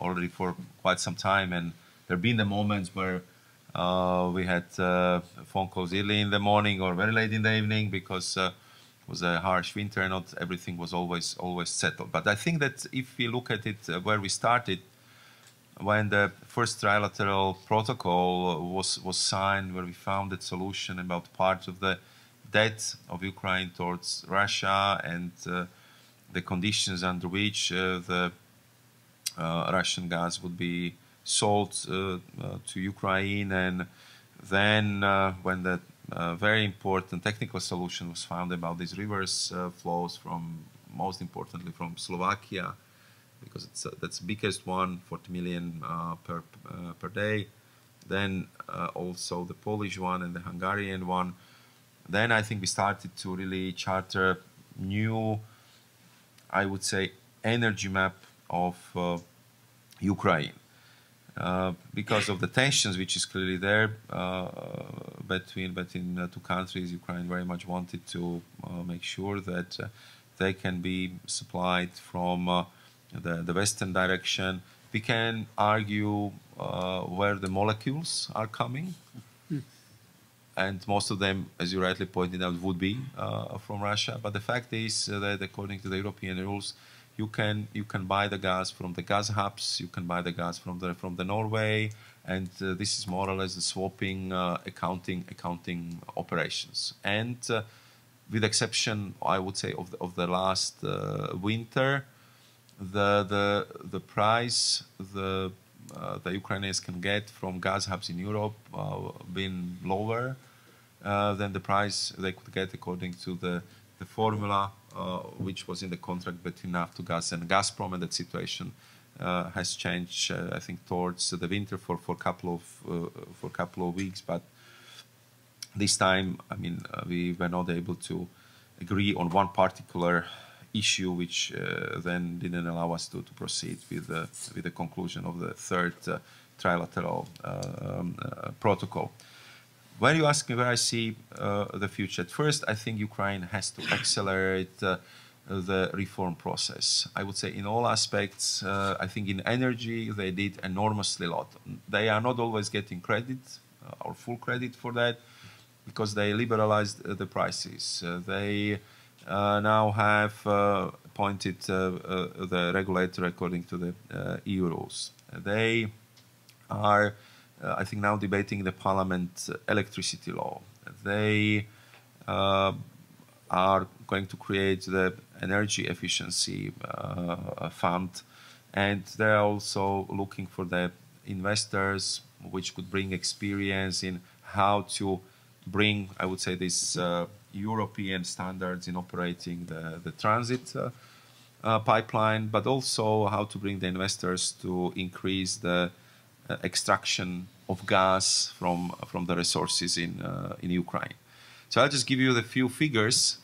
already for quite some time, and there have been the moments where uh, we had uh, phone calls early in the morning or very late in the evening because it was a harsh winter. And not everything was always always settled. But I think that if we look at it where we started, when the first trilateral protocol was was signed, where we found that solution about part of the debt of Ukraine towards Russia and uh, the conditions under which uh, the uh, Russian gas would be sold uh, uh, to Ukraine, and then uh, when the very important technical solution was found about these reverse flows from, most importantly, from Slovakia because it's uh, that's the biggest one, 40 million uh, per uh, per day. Then also the Polish one and the Hungarian one. Then I think we started to really charter new, I would say, energy map of Ukraine. Uh, because of the tensions which is clearly there uh, between between uh, two countries, Ukraine very much wanted to make sure that they can be supplied from the, the western direction. We can argue uh, where the molecules are coming. And most of them, as you rightly pointed out, would be uh, from Russia. But the fact is that according to the European rules, you can you can buy the gas from the gas hubs, you can buy the gas from the from the Norway, and uh, this is more or less the swapping uh, accounting accounting operations. And uh, with exception, I would say of the, of the last uh, winter, the the the price the uh, the Ukrainians can get from gas hubs in Europe uh, been lower uh, than the price they could get according to the the formula uh, which was in the contract between Naftogaz and Gazprom, and that situation uh, has changed. Uh, I think towards the winter for for couple of for a couple of weeks, but this time, I mean, we were not able to agree on one particular issue, which uh, then didn't allow us to, to proceed with the, with the conclusion of the third uh, trilateral um, uh, protocol. When you ask me where I see the future, at first I think Ukraine has to accelerate the reform process. I would say in all aspects, uh, I think in energy they did enormously lot. They are not always getting credit uh, or full credit for that because they liberalized uh, the prices. they now have uh, appointed uh, the regulator according to the EU rules. They are, I think, now debating the parliament electricity law. They are going to create the energy efficiency fund, and they're also looking for the investors which could bring experience in how to bring, I would say, this uh, European standards in operating the, the transit uh, uh, pipeline, but also how to bring the investors to increase the uh, extraction of gas from, from the resources in, uh, in Ukraine. So I'll just give you the few figures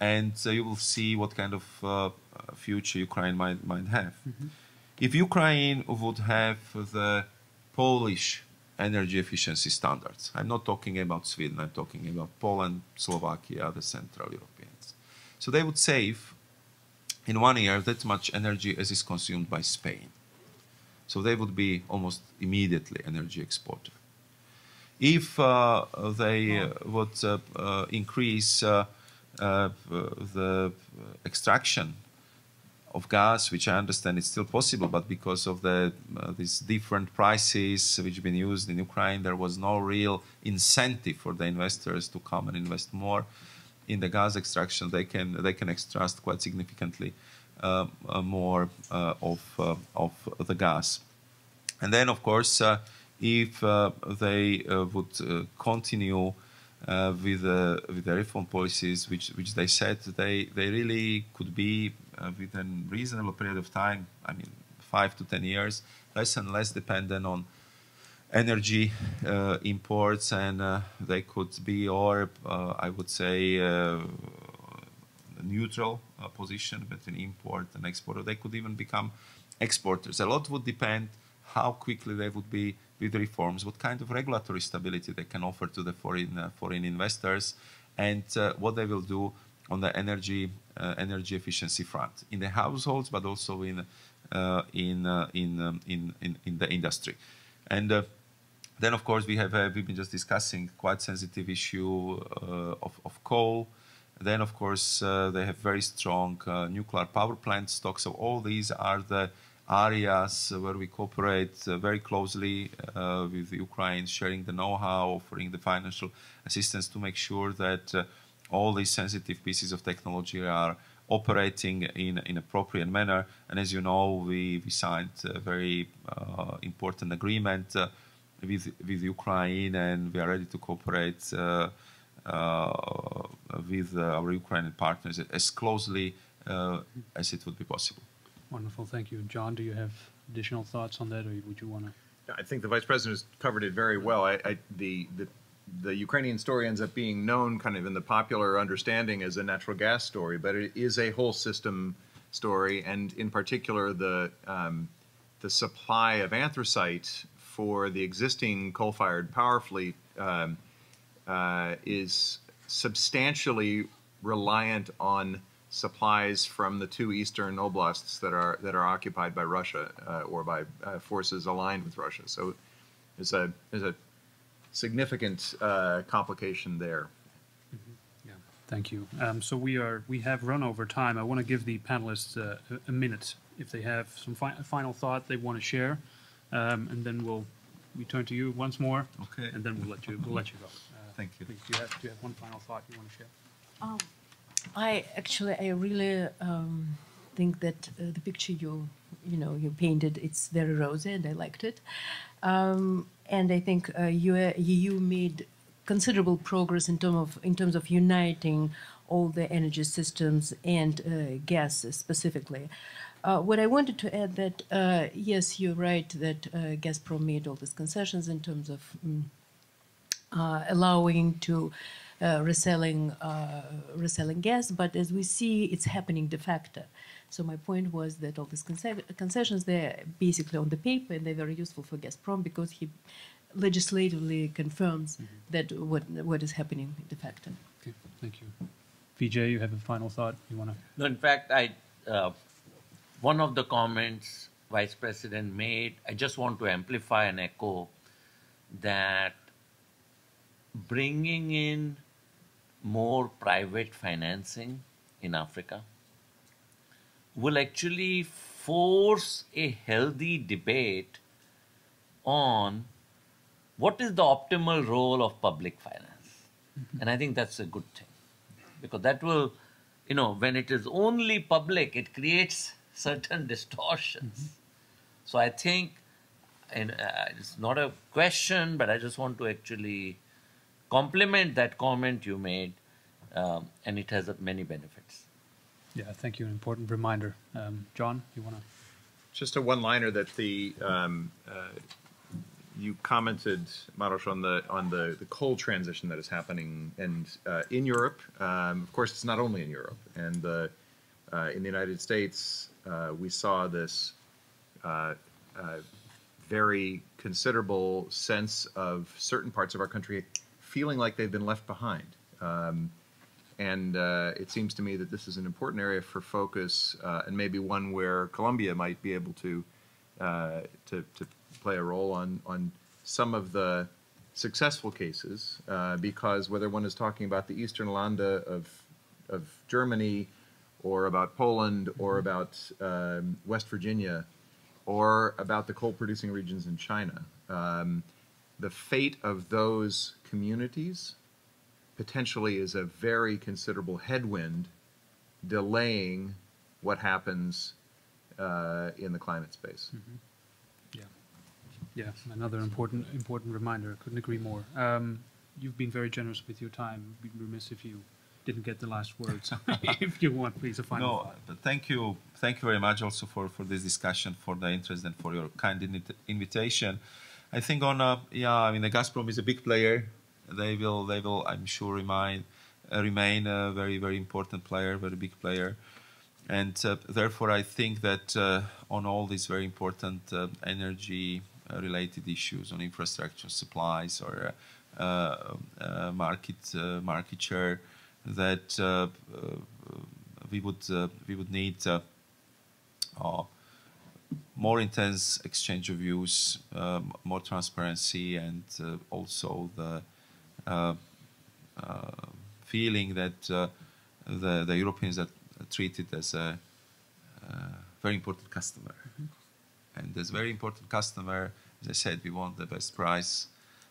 and uh, you will see what kind of uh, future Ukraine might, might have. Mm -hmm. If Ukraine would have the Polish energy efficiency standards. I'm not talking about Sweden, I'm talking about Poland, Slovakia, the Central Europeans. So they would save in one year that much energy as is consumed by Spain. So they would be almost immediately energy exporter. If uh, they uh, would uh, uh increase uh, uh, the extraction of gas, which I understand is still possible, but because of the uh, these different prices which have been used in Ukraine, there was no real incentive for the investors to come and invest more in the gas extraction. They can they can extract quite significantly uh, uh, more uh, of uh, of the gas, and then of course uh, if they would continue uh, with uh, with the reform policies, which which they said they they really could be within reasonable period of time. I mean, five to ten years, less and less dependent on energy uh, imports, and uh, they could be, or uh, I would say, uh, neutral uh, position between import and export. Or they could even become exporters. A lot would depend how quickly they would be with reforms, what kind of regulatory stability they can offer to the foreign uh, foreign investors, and uh, what they will do on the energy uh, energy efficiency front in the households, but also in uh, in, uh, in, um, in in in the industry, and. Uh, then, of course, we have uh, we've been just discussing quite sensitive issue of, of coal. Then, of course, they have very strong nuclear power plant stocks. So all these are the areas where we cooperate uh, very closely uh, with Ukraine, sharing the know-how, offering the financial assistance to make sure that uh, all these sensitive pieces of technology are operating in an appropriate manner. And as you know, we, we signed a very uh, important agreement uh, with, with Ukraine, and we are ready to cooperate uh, with our Ukrainian partners as closely as it would be possible. Wonderful, thank you. John, do you have additional thoughts on that, or would you want to? I think the vice president has covered it very well. I, I, the, the the Ukrainian story ends up being known kind of in the popular understanding as a natural gas story, but it is a whole system story, and in particular the um, the supply of anthracite for the existing coal-fired power fleet um, uh, is substantially reliant on supplies from the two eastern oblasts that are that are occupied by Russia uh, or by uh, forces aligned with Russia. So there's a there's a significant uh, complication there. Mm-hmm. Yeah, thank you. Um, so we are we have run over time. I want to give the panelists uh, a, a, minute if they have some fi final thought they want to share, um, and then we'll we turn to you once more. Okay. And then we'll let you we'll let you go. Uh, thank you. Please, do you have do you have one final thought you want to share? Um, I actually, I really um, think that uh, the picture you, you know, you painted, it's very rosy, and I liked it. Um, and I think uh, EU made considerable progress in terms of in terms of uniting all the energy systems and uh, gas specifically. Uh, what I wanted to add that uh, yes, you're right that uh, Gazprom made all these concessions in terms of um, allowing to uh, reselling uh, reselling gas, but as we see, it's happening de facto. So my point was that all these concessions they're basically on the paper and they're very useful for Gazprom because he legislatively confirms mm-hmm. that what what is happening de facto. Okay, thank you. Vijay, you have a final thought you want to? No, in fact, I uh, one of the comments Vice President made, I just want to amplify and echo that bringing in more private financing in Africa will actually force a healthy debate on what is the optimal role of public finance. Mm-hmm. And I think that's a good thing because that will, you know, when it is only public, it creates certain distortions. Mm-hmm. So I think, and uh, it's not a question, but I just want to actually complement that comment you made, um, and it has many benefits. Yeah, thank you. An important reminder. Um, John, you want to? Just a one-liner that the um, uh, you commented, Maroš, on the on the, the coal transition that is happening, and uh, in Europe, um, of course, it's not only in Europe, and uh, in the United States, uh, we saw this uh, uh, very considerable sense of certain parts of our country feeling like they've been left behind. Um, and uh, it seems to me that this is an important area for focus, uh, and maybe one where Columbia might be able to, uh, to, to play a role on on some of the successful cases. Uh, because whether one is talking about the Eastern Lande of of Germany, or about Poland, or about um, West Virginia, or about the coal-producing regions in China. Um, the fate of those communities potentially is a very considerable headwind delaying what happens uh, in the climate space. Mm-hmm. Yeah, yeah, another important important reminder. Couldn't agree more. Um, you've been very generous with your time. We'd be remiss if you didn't get the last words. if you want, please, a final No, but thank you, thank you very much also for, for this discussion, for the interest, and for your kind invit- invitation. I think on uh, yeah, I mean the Gazprom is a big player. They will they will I'm sure remain uh, remain a very very important player, very big player, and uh, therefore I think that uh, on all these very important energy related issues on infrastructure supplies or market market share that we would we would need more intense exchange of views, um, more transparency, and uh, also the feeling that uh, the the Europeans are treated as a uh, very important customer, and as very important customer, as I said, we want the best price,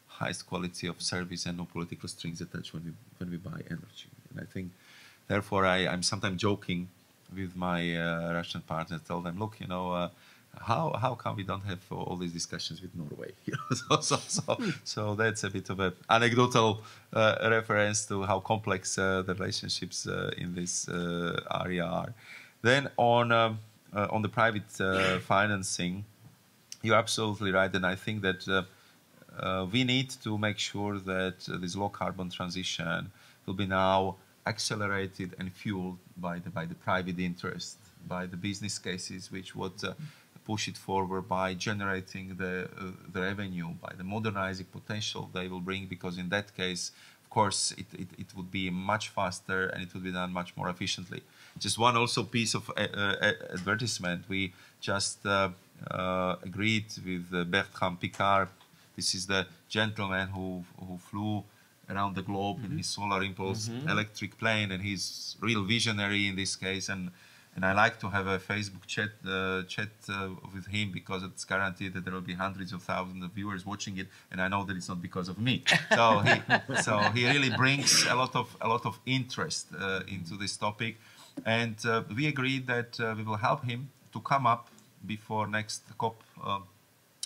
highest quality of service, and no political strings attached when we when we buy energy. And I think, therefore, I, I'm sometimes joking with my uh, Russian partners, tell them, look, you know. Uh, how how come we don't have all these discussions with Norway? So, so, so, so that's a bit of an anecdotal uh, reference to how complex uh, the relationships uh, in this uh, area are. Then on um, uh, on the private uh, financing, you're absolutely right, and I think that we need to make sure that this low carbon transition will be now accelerated and fueled by the by the private interest, by the business cases which would uh, push it forward by generating the uh, the revenue, by the modernizing potential they will bring. Because in that case, of course, it, it, it would be much faster and it would be done much more efficiently. Just one also piece of uh, uh, advertisement. We just uh, uh, agreed with uh, Bertrand Picard. This is the gentleman who who flew around the globe in his solar impulse electric plane, and he's real visionary in this case. And and I like to have a Facebook chat uh, chat uh, with him because it's guaranteed that there will be hundreds of thousands of viewers watching it, and I know that it's not because of me. So he so he really brings a lot of a lot of interest uh, into this topic, and uh, we agreed that uh, we will help him to come up before next COP uh,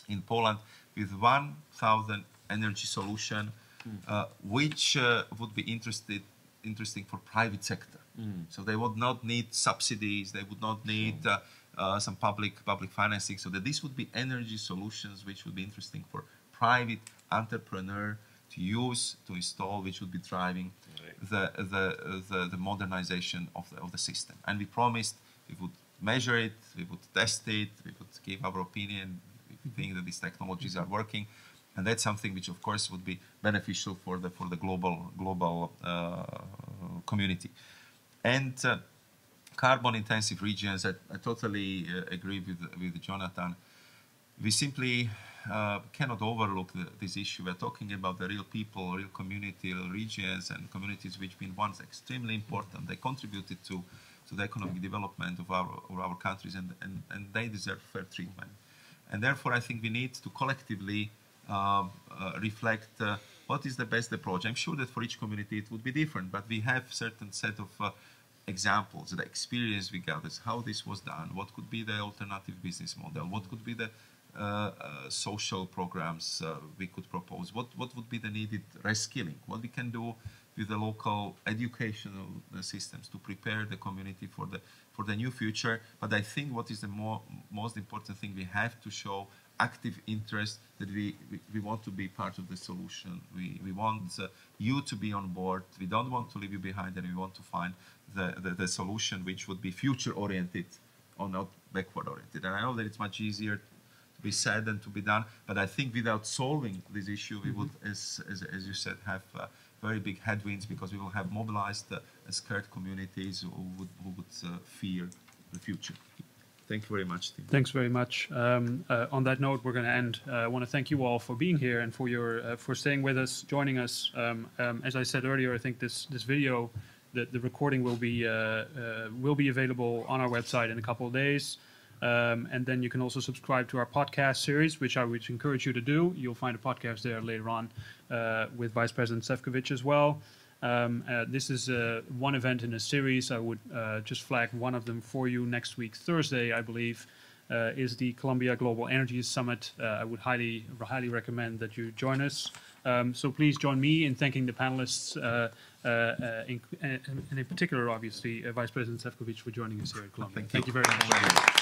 in Poland with 1,000 energy solution, uh, which uh, would be interested interesting for private sector. So they would not need subsidies. They would not need uh, uh, some public public financing. So that this would be energy solutions which would be interesting for private entrepreneur to use to install, which would be driving the, the the the modernization of the of the system. And we promised we would measure it, we would test it, we would give our opinion. We think that these technologies are working and that's something which of course would be beneficial for the for the global global uh, community and uh, carbon intensive regions I, I totally uh, agree with with Jonathan we simply uh, cannot overlook the, this issue. We're talking about the real people, real community, real regions, and communities which been once extremely important. They contributed to, to the economic development of our, of our countries, and, and, and they deserve fair treatment. And therefore, I think we need to collectively reflect uh, what is the best approach. I'm sure that for each community it would be different, but we have certain set of uh, examples, the experience we gathered, how this was done, what could be the alternative business model, what could be the uh, uh, social programs uh, we could propose, what, what would be the needed reskilling, what we can do with the local educational uh, systems to prepare the community for the for the new future. But I think what is the more, most important thing we have to show active interest that we, we, we want to be part of the solution. We, we want uh, you to be on board. We don't want to leave you behind, and we want to find the, the, the solution which would be future oriented or not backward oriented. And I know that it's much easier to be said than to be done, but I think without solving this issue, we would, as, as, as you said, have uh, very big headwinds because we will have mobilized uh, scared communities who would, who would uh, fear the future. Thank you very much, Tim. Thanks very much. Um, uh, on that note, we're going to end. Uh, I want to thank you all for being here and for your uh, for staying with us, joining us. Um, um, as I said earlier, I think this this video, the, the recording will be uh, uh, will be available on our website in a couple of days. Um, and then you can also subscribe to our podcast series, which I would encourage you to do. You'll find a podcast there later on uh, with Vice President Sefcovic as well. Um, uh, this is uh, one event in a series. I would uh, just flag one of them for you next week, Thursday, I believe, uh, is the Columbia Global Energy Summit. Uh, I would highly, highly recommend that you join us. Um, so please join me in thanking the panelists, uh, in, and in particular, obviously, uh, Vice President Sefcovic for joining us here at Columbia. Thank, you very much.